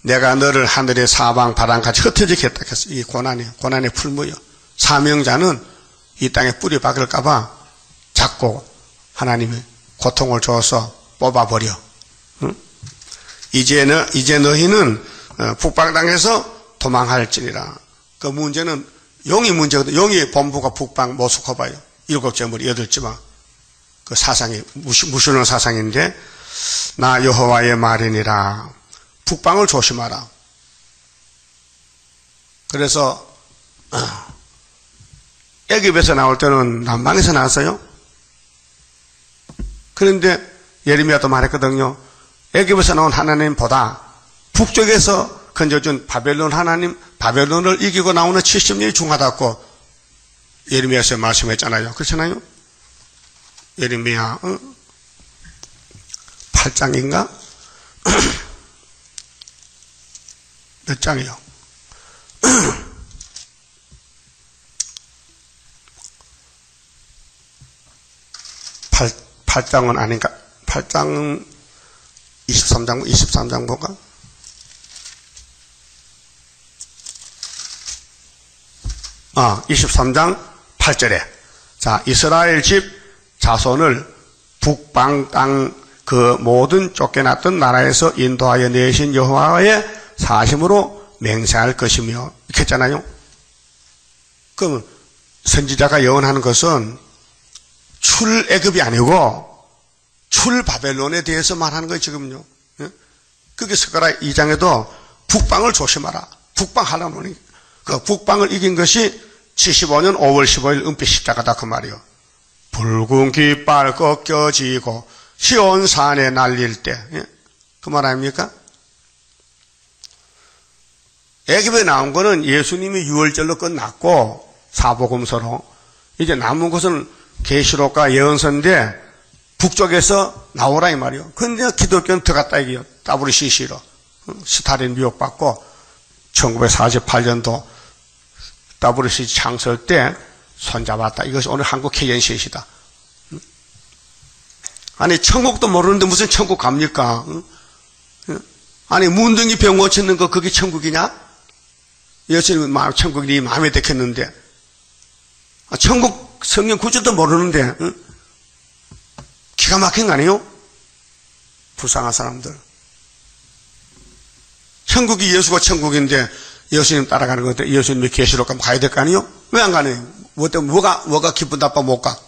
내가 너를 하늘의 사방 바람같이 흩어지게 했다 했어. 이 고난이 고난의 풀무요. 사명자는 이 땅에 뿌리 박을까봐 잡고 하나님이 고통을 줘서 뽑아버려. 응? 이제는 이제 너희는 어, 북방당에서 도망할지니라. 그 문제는 용이 문제거든. 용이 본부가 북방 모스코바요. 일곱 점을 여덟 점그 사상이 무시, 무신론 사상인데 나 여호와의 말이니라. 북방을 조심하라. 그래서 애굽에서 나올 때는 남방에서 나왔어요. 그런데 예레미야도 말했거든요. 애굽에서 나온 하나님보다 북쪽에서 건져준 바벨론 하나님, 바벨론을 이기고 나오는 70년이 중하다고 예레미야서 말씀했잖아요. 그렇잖아요. 예레미야 어? 8장인가? [clears throat] 몇 장이요? [clears throat] 8, 8장은 아닌가? 8장 23장, 23장 볼까? 아, 23장 8절에. 자, 이스라엘 집 자손을 북방 땅 그 모든 쫓겨났던 나라에서 인도하여 내신 여호와의 사심으로 맹세할 것이며 이렇게 했잖아요. 그럼 선지자가 예언하는 것은 출애굽이 아니고 출바벨론에 대해서 말하는 거예요, 지금요. 예? 그게 스가라 2장에도 북방을 조심하라. 북방 하나님이 그 북방을 이긴 것이 75년 5월 15일 은빛 십자가다 그 말이요. 붉은 깃발 꺾여지고 시온산에 날릴 때. 예? 그말 아닙니까? 애굽에 나온 거는 예수님이 6월절로 끝났고 사복음서로 이제 남은 것은 계시록과 예언서인데 북쪽에서 나오라 이 말이요. 근데 기독교는 들어갔다 이게요. WCC로 스타린 미혹받고 1948년도 WCC 창설 때 손잡았다. 이것이 오늘 한국 KNC이다. 아니 천국도 모르는데 무슨 천국 갑니까? 아니 문둥이 병 고치는 거 그게 천국이냐? 마음 천국이 네 마음에 들겠는데 아, 천국 성경 구절도 모르는데 응? 기가 막힌 거 아니에요? 불쌍한 사람들. 천국이 예수가 천국인데 예수님 따라가는 건데 예수님이 계시록 가면 가야 될 거 아니에요? 왜 안 가네요? 뭐 때문에 뭐가 뭐가 기쁜 나빠 못 가?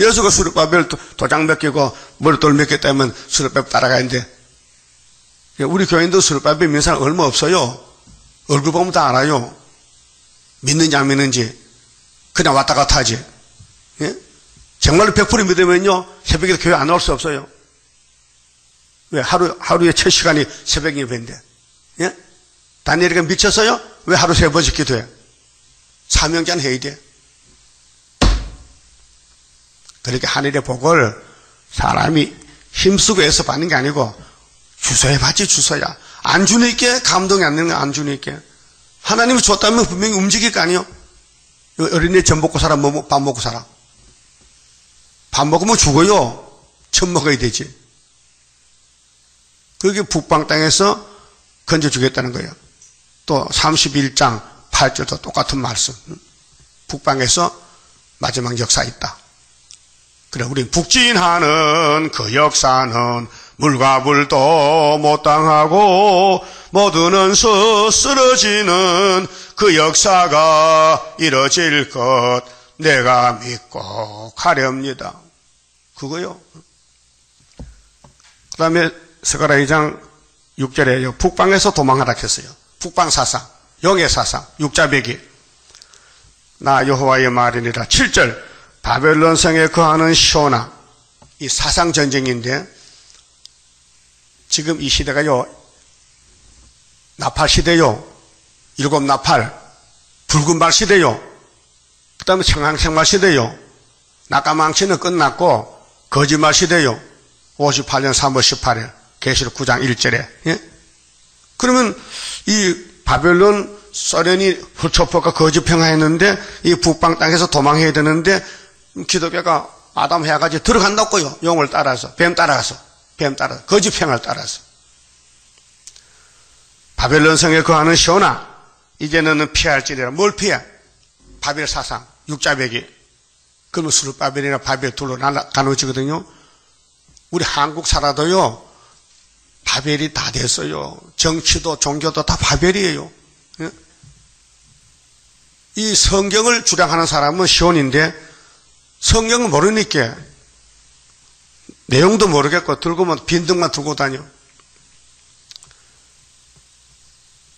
예수가 수르바벨 도장 몇 개고 머리돌 몇개 따면 수르바벨 따라가는데 우리 교인도 수르바벨 사람 얼마 없어요. 얼굴 보면 다 알아요. 믿는지 안 믿는지 그냥 왔다 갔다 하지. 예? 정말로 100% 믿으면요 새벽에 교회 안 올 수 없어요. 왜 하루 하루에 첫 시간이 새벽 예배인데, 예? 다니엘이가 미쳤어요? 왜 하루 세 번씩 기도해? 사명잔 해야 돼. 그렇게 하늘의 복을 사람이 힘쓰고 해서 받는 게 아니고 주소에 받지 주소야. 안 주니까 감동이 안 되는 거안 주니까. 하나님이 줬다면 분명히 움직일 거 아니요? 어린애 전 먹고 살아, 뭐, 뭐, 밥 먹고 살아. 밥 먹으면 죽어요. 전 먹어야 되지. 그게 북방 땅에서 건져주겠다는 거예요. 또 31장 8절도 똑같은 말씀. 북방에서 마지막 역사 있다. 그래, 우리 북진하는 그 역사는 물과 불도 못 당하고 모두는 쓰러지는 그 역사가 이뤄질 것 내가 믿고 가렵니다. 그거요. 그 다음에 스가라 2장 6절에 북방에서 도망하라 했어요. 북방 사상, 영의 사상, 육자배기. 나 여호와의 말이니라. 7절 바벨론 성에 거하는 시오나 이 사상 전쟁인데 지금 이 시대가요 나팔 시대요 일곱 나팔 붉은 발 시대요 그 다음에 청항생말 시대요 낙가망치는 끝났고 거짓말 시대요 58년 3월 18일 계시록 9장 1절에 예? 그러면 이 바벨론 소련이 훌초포가 거짓 평화했는데 이 북방 땅에서 도망해야 되는데 기독교가 아담 해가지고 들어간다고요. 용을 따라서 뱀 따라가서 뱀 따라서 거짓 평화를 따라서 바벨론 성에 거하는 시오나 이제는 피할지니라 뭘 피해? 바벨 사상 육자배기 그러면 수르 바벨이나 바벨 둘로 나눠지거든요. 우리 한국 살아도요 바벨이 다 됐어요. 정치도 종교도 다 바벨이에요. 예? 이 성경을 주장하는 사람은 시온인데 성경을 모르니까 내용도 모르겠고 들고만 빈등만 들고 다녀.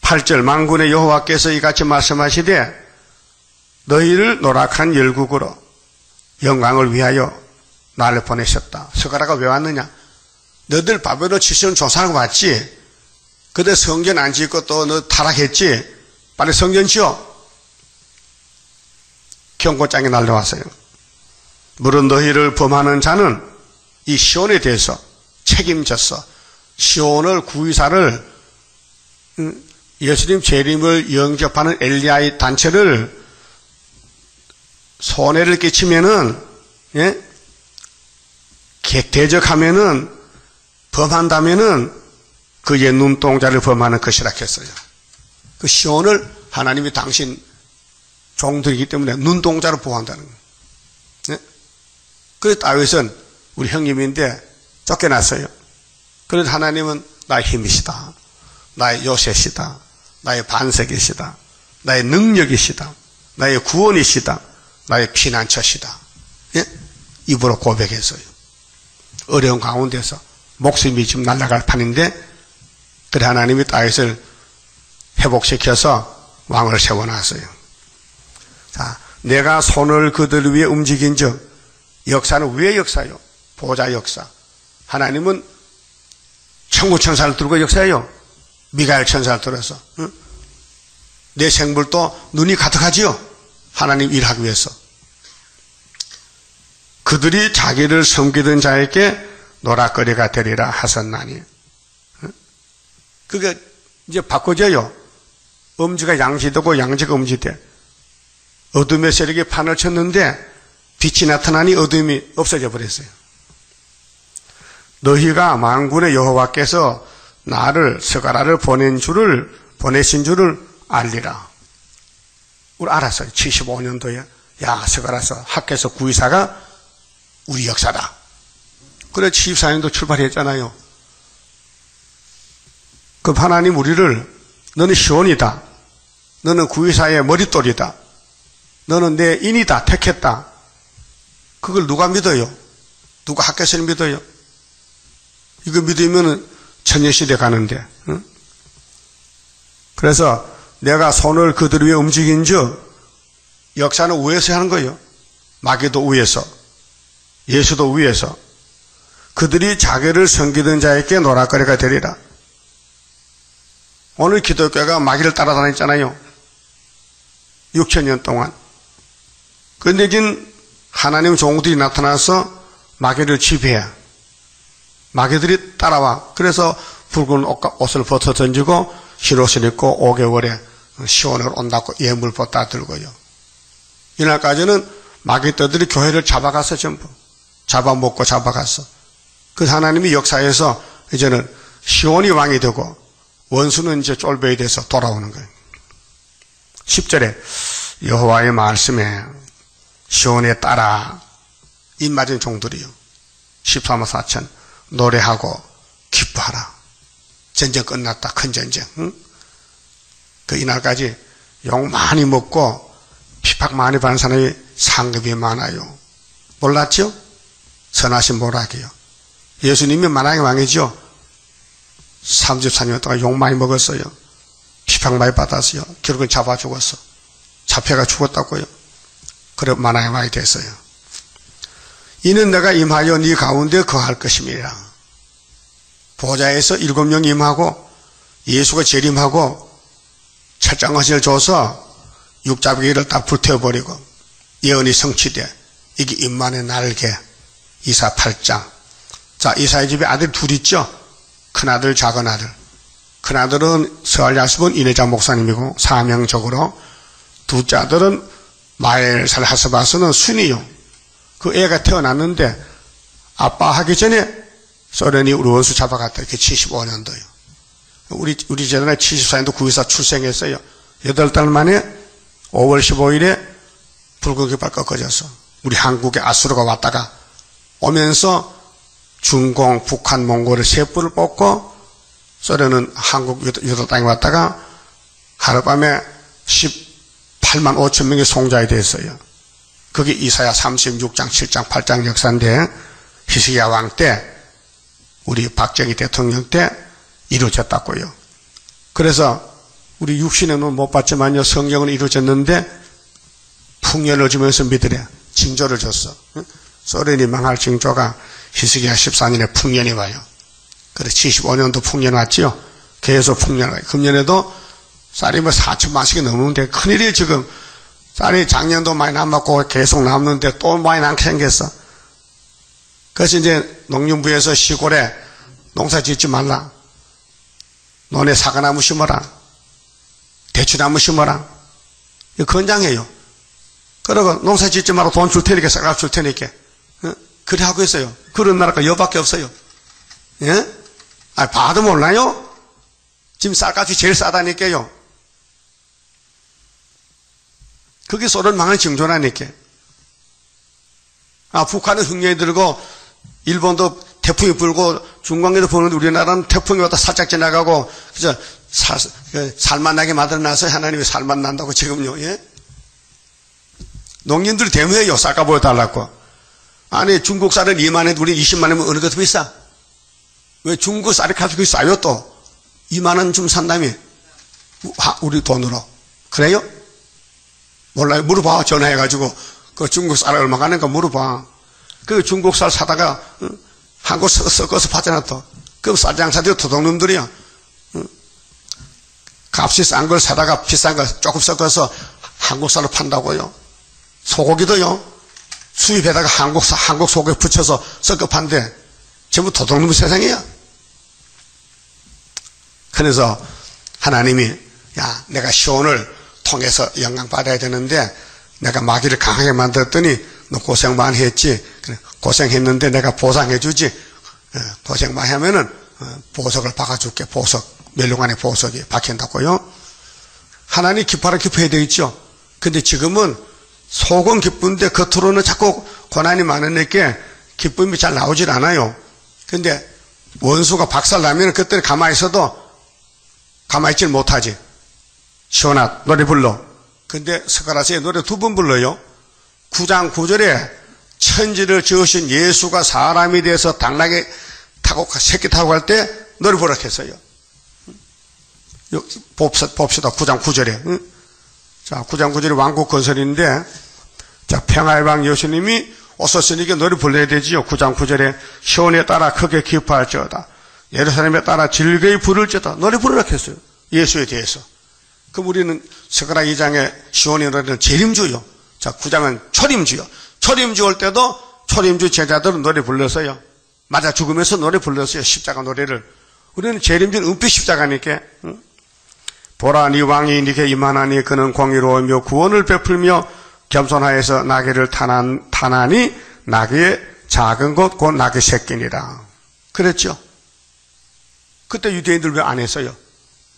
8절 망군의 여호와께서 이같이 말씀하시되 너희를 노락한 열국으로 영광을 위하여 나를 보내셨다. 스가라가 왜 왔느냐? 너들 바벨론 치시는 조사하고 왔지? 그대 성전 안 짓고 또 너 타락했지? 빨리 성전 지어. 경고장이 날려왔어요. 물은 너희를 범하는 자는 이 시온에 대해서 책임졌어. 시온을 구의사를 음, 예수님 재림을 영접하는 엘리야의 단체를 손해를 끼치면은 예? 대적하면은 범한다면은 그의 눈동자를 범하는 것이라 했어요. 그 시온을 하나님이 당신 종들이기 때문에 눈동자로 보호한다는 거예요. 네? 그래서 다윗은 우리 형님인데 쫓겨났어요. 그래서 하나님은 나의 힘이시다. 나의 요새시다. 나의 반석이시다. 나의 능력이시다. 나의 구원이시다. 나의 피난처시다. 예? 입으로 고백했어요. 어려운 가운데서 목숨이 지금 날아갈 판인데 그래 하나님이 다윗을 회복시켜서 왕을 세워놨어요. 자, 내가 손을 그들 위에 움직인 즉 역사는 왜 역사요? 보좌 역사. 하나님은 천구 천사를 들고 역사해요. 미가엘 천사를 들어서. 응? 내 생물도 눈이 가득하지요. 하나님 일하기 위해서. 그들이 자기를 섬기던 자에게 노락거리가 되리라 하셨나니. 그게 이제 바꿔져요. 음지가 양지되고 양지가 음지돼. 어둠의 세력이 판을 쳤는데 빛이 나타나니 어둠이 없어져 버렸어요. 너희가 만군의 여호와께서 나를 서가라를 보낸 줄을 보내신 줄을 알리라. 우리 알았어요. 75년도에 야 서가라서 학교에서 구의사가 우리 역사다. 그래 74년도 출발했잖아요. 그 하나님 우리를 너는 시온이다. 너는 구의사의 머릿돌이다. 너는 내 인이다. 택했다. 그걸 누가 믿어요? 누가 학교에서 믿어요? 이거 믿으면 천년시대 가는데. 응? 그래서 내가 손을 그들 위에 움직인 즉 역사는 위에서 하는 거예요. 마귀도 위에서 예수도 위에서 그들이 자기를 섬기던 자에게 노락거리가 되리라. 오늘 기독교가 마귀를 따라다녔잖아요. 6천년 동안. 그런데 지금 하나님 종들이 나타나서 마귀를 지배해. 마귀들이 따라와. 그래서 붉은 옷을 벗어 던지고 흰옷을 입고 5개월에 시원을 온다고 예물 벗다 들고요. 이날까지는 마귀떼들이 교회를 잡아갔어 전부. 잡아먹고 잡아갔어. 그 하나님이 역사에서 이제는 시온이 왕이 되고 원수는 이제 쫄배에 돼서 돌아오는 거예요. 10절에 여호와의 말씀에 시온에 따라 입맞은 종들이요. 13만 4천 노래하고 기뻐하라. 전쟁 끝났다. 큰 전쟁. 응? 그 이날까지 욕 많이 먹고 피팍 많이 받는 사람이 상급이 많아요. 몰랐죠? 선하신 모락이요. 예수님이 만왕의 왕이죠? 34년 동안 욕 많이 먹었어요. 피팍 많이 받았어요. 결국은 잡아 죽었어. 잡혀가 죽었다고요. 그래 만왕의 왕이 됐어요. 이는 내가 임하여 네 가운데 거할 것임이라. 보좌에서 일곱 명 임하고 예수가 재림하고 철장것을 줘서 육잡이를 딱 불태워버리고 예언이 성취돼. 이게 임만의 날개 이사 8장. 자 이사의 집에 아들 둘 있죠? 큰아들 작은아들. 큰아들은 서알야습은 이내자 목사님이고 사명적으로 둘째 아들은 마엘살 하스바스는 순이요. 그 애가 태어났는데 아빠 하기 전에 소련이 우리 원수 잡아갔다. 이렇게 75년도요 우리 우리 재단에 74년도 구의사 출생했어요 8달 만에 5월 15일에 붉은 깃발 꺾어져서 우리 한국에 아수르가 왔다가 오면서 중공, 북한, 몽골을 세 뿔을 뽑고 소련은 한국 유도 땅에 왔다가 하룻밤에 18만 5천 명의 송자에 됐어요. 그게 이사야 36장, 7장, 8장 역사인데 히스기야 왕 때 우리 박정희 대통령 때 이루어졌다고요. 그래서 우리 육신에는 못 봤지만요 성경은 이루어졌는데 풍년을 주면서 믿으래 징조를 줬어. 소련이 망할 징조가 히스기야 14년에 풍년이 와요. 그래 75년도 풍년 왔지요. 계속 풍년 와요. 금년에도 쌀이 뭐 4천만씩이 넘는데 큰일이에요 지금. 쌀이 작년도 많이 남았고 계속 남는데 또 많이 남게 생겼어. 그래서 이제 농림부에서 시골에 농사 짓지 말라. 너네 사과나무 심어라. 대추나무 심어라. 건장해요. 그러고 농사 짓지 말고 돈 줄 테니까 쌀값 줄 테니까. 어? 그래 하고 있어요. 그런 나라가 여밖에 없어요. 예? 아, 봐도 몰라요? 지금 쌀값이 제일 싸다니까요. 그게 소련 망한 징조라니까. 아, 북한은 흥년이 들고, 일본도 태풍이 불고, 중광에도 부는데 우리나라는 태풍이 왔다 살짝 지나가고, 그저 살, 그 살만 나게 만들어놔서 하나님이 살만 난다고 지금요, 예? 농민들이 대무해요, 쌀값 보여달라고. 아니, 중국 쌀은 2만원, 우리 20만원이면 어느 것도 비싸? 왜 중국 쌀이 가격이 싸요 또? 2만원 좀 산다며. 우리 돈으로. 그래요? 몰라요. 물어봐. 전화해가지고. 그 중국 쌀 얼마 가는가 물어봐. 그 중국 쌀 사다가, 어? 한국 섞어서 파잖아 또. 그럼 쌀 장사들이 도둑놈들이야. 어? 값이 싼 걸 사다가 비싼 걸 조금 섞어서 한국 쌀로 판다고요. 소고기도요. 수입에다가 한국, 한국 소고기 붙여서 섞어 판대. 전부 도둑놈 세상이야. 그래서 하나님이 야 내가 시온을 통해서 영광 받아야 되는데 내가 마귀를 강하게 만들었더니 너 고생 많이 했지 고생했는데 내가 보상해 주지 어, 고생 많이 하면은 어, 보석을 박아줄게 보석 멸룡안에 보석이 박힌다고요 하나님 기뻐라 기뻐해야 되겠죠 근데 지금은 속은 기쁜데 겉으로는 자꾸 고난이 많으니까 기쁨이 잘 나오질 않아요 근데 원수가 박살나면 그때는 가만히 있어도 가만히 있질 못하지. 시원아, 노래 불러. 근데 스가라스의 노래 두 번 불러요. 9장 9절에 천지를 지으신 예수가 사람이 돼서 당나게 타고, 새끼 타고 갈때 노래 부르라 했어요. 봅시다, 봅시다. 9장 9절에. 자, 9장 9절에 왕국 건설인데, 자, 평화의 왕 예수님이 오셨으니까 노래 불러야 되지요. 9장 9절에 시온에 따라 크게 기뻐할지어다. 예루살렘에 따라 즐거이 부를지다. 노래 부르라 했어요. 예수에 대해서. 그럼 우리는 스가라 2장에 시온이 노래는 재림주요. 자, 9장은 초림주요. 초림주 올 때도 초림주 제자들은 노래 불렀어요. 맞아 죽으면서 노래 불렀어요. 십자가 노래를. 우리는 재림주는 은빛 십자가니까. 응? 보라 니 왕이 니게 임하나니 그는 공의로우며 구원을 베풀며 겸손하여서 나귀를 타난, 타나니 나귀의 작은 것 곧 나귀 새끼니라. 그랬죠. 그때 유대인들 왜 안 했어요?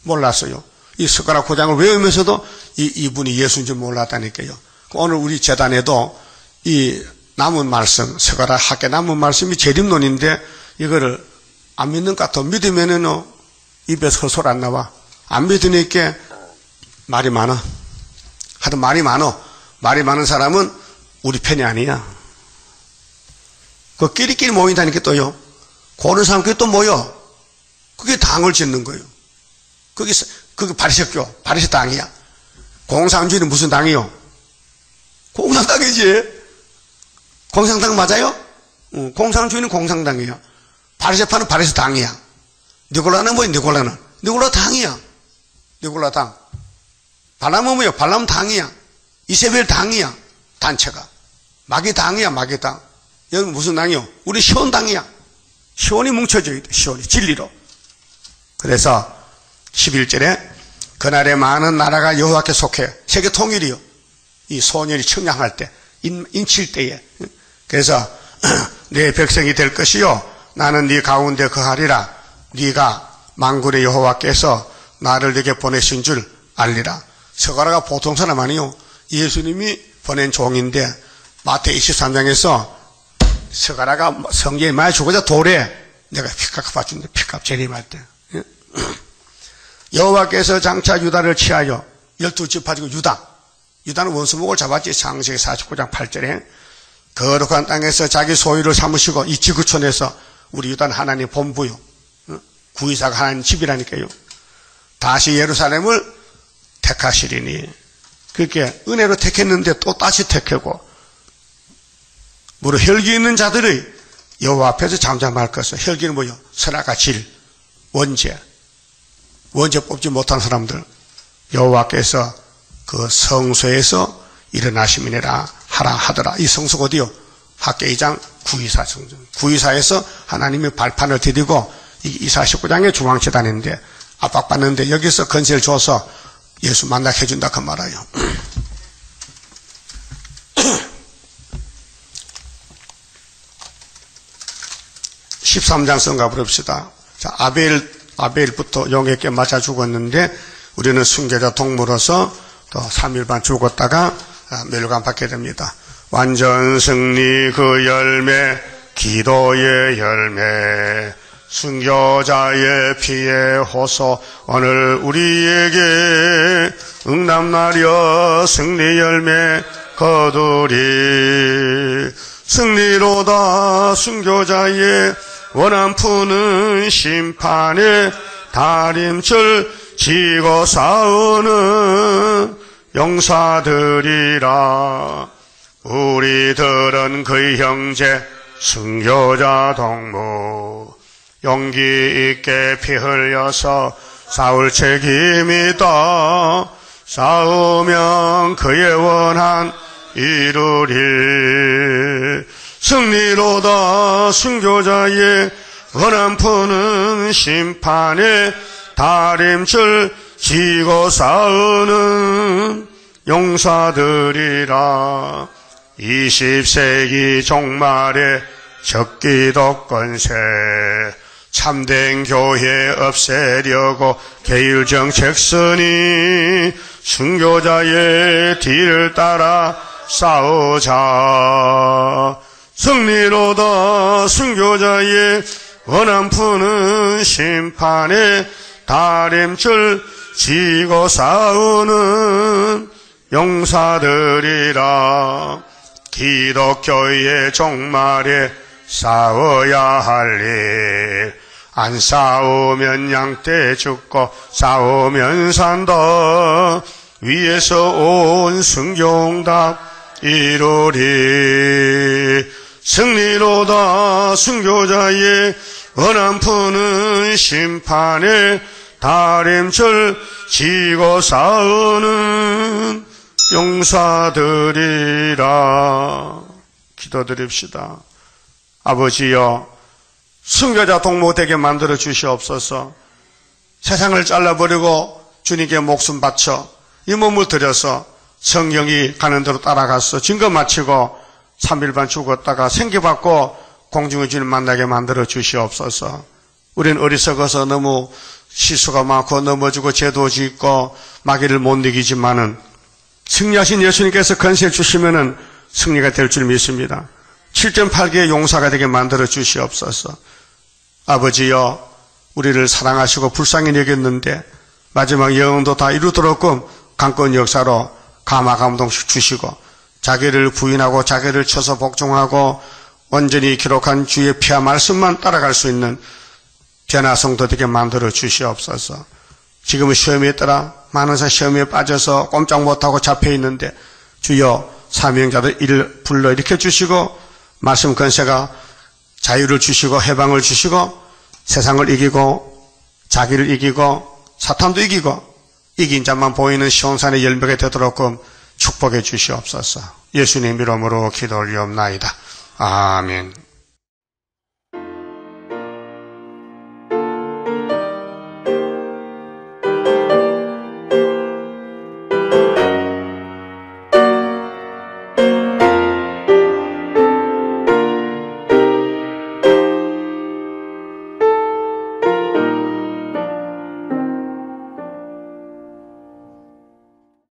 몰랐어요. 이 스가랴 구장을 외우면서도 이, 이분이 예수인 줄 몰랐다니까요. 오늘 우리 재단에도 이 남은 말씀, 스가랴 학계 남은 말씀이 재림론인데 이거를 안 믿는가 더 믿으면은 입에서 헛소리 안 나와. 안 믿으니까 말이 많아. 하도 말이 많어. 말이 많은 사람은 우리 편이 아니야. 그 끼리끼리 모인다니까 또요. 고는 사람끼리 또 모여. 그게 당을 짓는 거예요. 그게, 그게 바리새교, 바리새 당이야. 공산주의는 무슨 당이요? 공산당이지. 공산당 맞아요? 응, 공산주의는 공산당이야. 바리새파는 바리새 당이야. 니골라는 뭐야, 니골라는? 니골라 당이야. 니골라 당. 발람은 뭐야? 발람 당이야. 이세벨 당이야. 단체가. 마귀 당이야, 마귀 당. 여기 무슨 당이요? 우리 시원 당이야. 시원이 뭉쳐져 있다, 시원이. 진리로. 그래서 11절에 그날에 많은 나라가 여호와께 속해 세계 통일이요. 이 소년이 청량할 때, 인, 인칠 때에. 그래서 [clears throat] 내 백성이 될 것이요. 나는 네 가운데 거하리라. 네가 망군의 여호와께서 나를 네게 보내신 줄 알리라. 서가라가 보통 사람 아니요. 예수님이 보낸 종인데 마태 23장에서 서가라가 성경에 많이 죽어자 돌에 내가 피값 갚아준다. 피값 재림할 때. [clears throat] 여호와께서 장차 유다를 취하여 열두 지파지고 유다 유다는 원수목을 잡았지. 장세기 49장 8절에 거룩한 땅에서 자기 소유를 삼으시고 이 지구촌에서 우리 유다는 하나님 본부요. 구의사가 하나님 집이라니까요. 다시 예루살렘을 택하시리니. 그렇게 은혜로 택했는데 또 다시 택하고 무릇 혈기 있는 자들의 여호와 앞에서 잠잠할 것을 혈기는 뭐요? 선악과 질, 원죄 원죄 뽑지 못한 사람들 여호와께서 그 성소에서 일어나심이니라 하라 하더라. 이 성수가 어디요? 학계 2장 924 성전. 924에서 하나님의 발판을 디디고 이 49장의 중앙재단인데 압박받는데 여기서 건세를 줘서 예수 만나게 해준다 그 말아요. 13장 [clears throat] 성가 부릅시다. 자, 아벨, 아벨부터 용에게 맞아 죽었는데 우리는 순교자 동물로서 또 3일 반 죽었다가 아, 멸관 받게 됩니다. 완전 승리 그 열매, 기도의 열매, 순교자의 피의 호소, 오늘 우리에게 응답나려 승리 열매 거두리. 승리로다 순교자의 원한 푸는 심판의 다림줄 지고 싸우는 용사들이라. 우리들은 그의 형제 순교자 동무 용기 있게 피 흘려서 싸울 책임이다. 싸우면 그의 원한 이루리 승리로다 순교자의 원한 푸는 심판의 다림줄 지고 싸우는 용사들이라. 20세기 종말에 적기도 건세 참된 교회 없애려고 계율정책 쓰니 순교자의 뒤를 따라 싸우자. 승리로다 순교자의 원한 푸는 심판에 다림줄 지고 싸우는 용사들이라 기독교의 종말에 싸워야 할 일. 안 싸우면 양떼 죽고 싸우면 산다. 위에서 온 승경답 이루리. 승리로다 순교자의 원한 푸는 심판에 다림줄 지고 싸우는 용사들이라 기도드립시다. 아버지여 순교자 동무 되게 만들어 주시옵소서 세상을 잘라버리고 주님께 목숨 바쳐 이 몸을 들여서 성경이 가는 대로 따라갔어 증거 마치고 3일반 죽었다가 생기받고 공중의 주님 만나게 만들어 주시옵소서 우리는 어리석어서 너무 시수가 많고 넘어지고 죄도 짓고 마귀를 못 이기지만은 승리하신 예수님께서 건세 주시면은 승리가 될 줄 믿습니다. 7.8개의 용사가 되게 만들어 주시옵소서. 아버지여, 우리를 사랑하시고 불쌍히 여겼는데 마지막 영웅도 다 이루도록끔 강권 역사로 감화 감동 주시고 자기를 부인하고 자기를 쳐서 복종하고 온전히 기록한 주의 피와 말씀만 따라갈 수 있는 변화성도 되게 만들어 주시옵소서. 지금은 시험에 따라 많은 사 시험에 빠져서 꼼짝 못하고 잡혀 있는데 주여 사명자들 이를 불러 일으켜 주시고 말씀 건세가 자유를 주시고 해방을 주시고 세상을 이기고 자기를 이기고 사탄도 이기고 이긴 자만 보이는 시온산의 열매가 되도록끔 축복해 주시옵소서. 예수님 이름으로 기도 올리옵나이다. 아멘.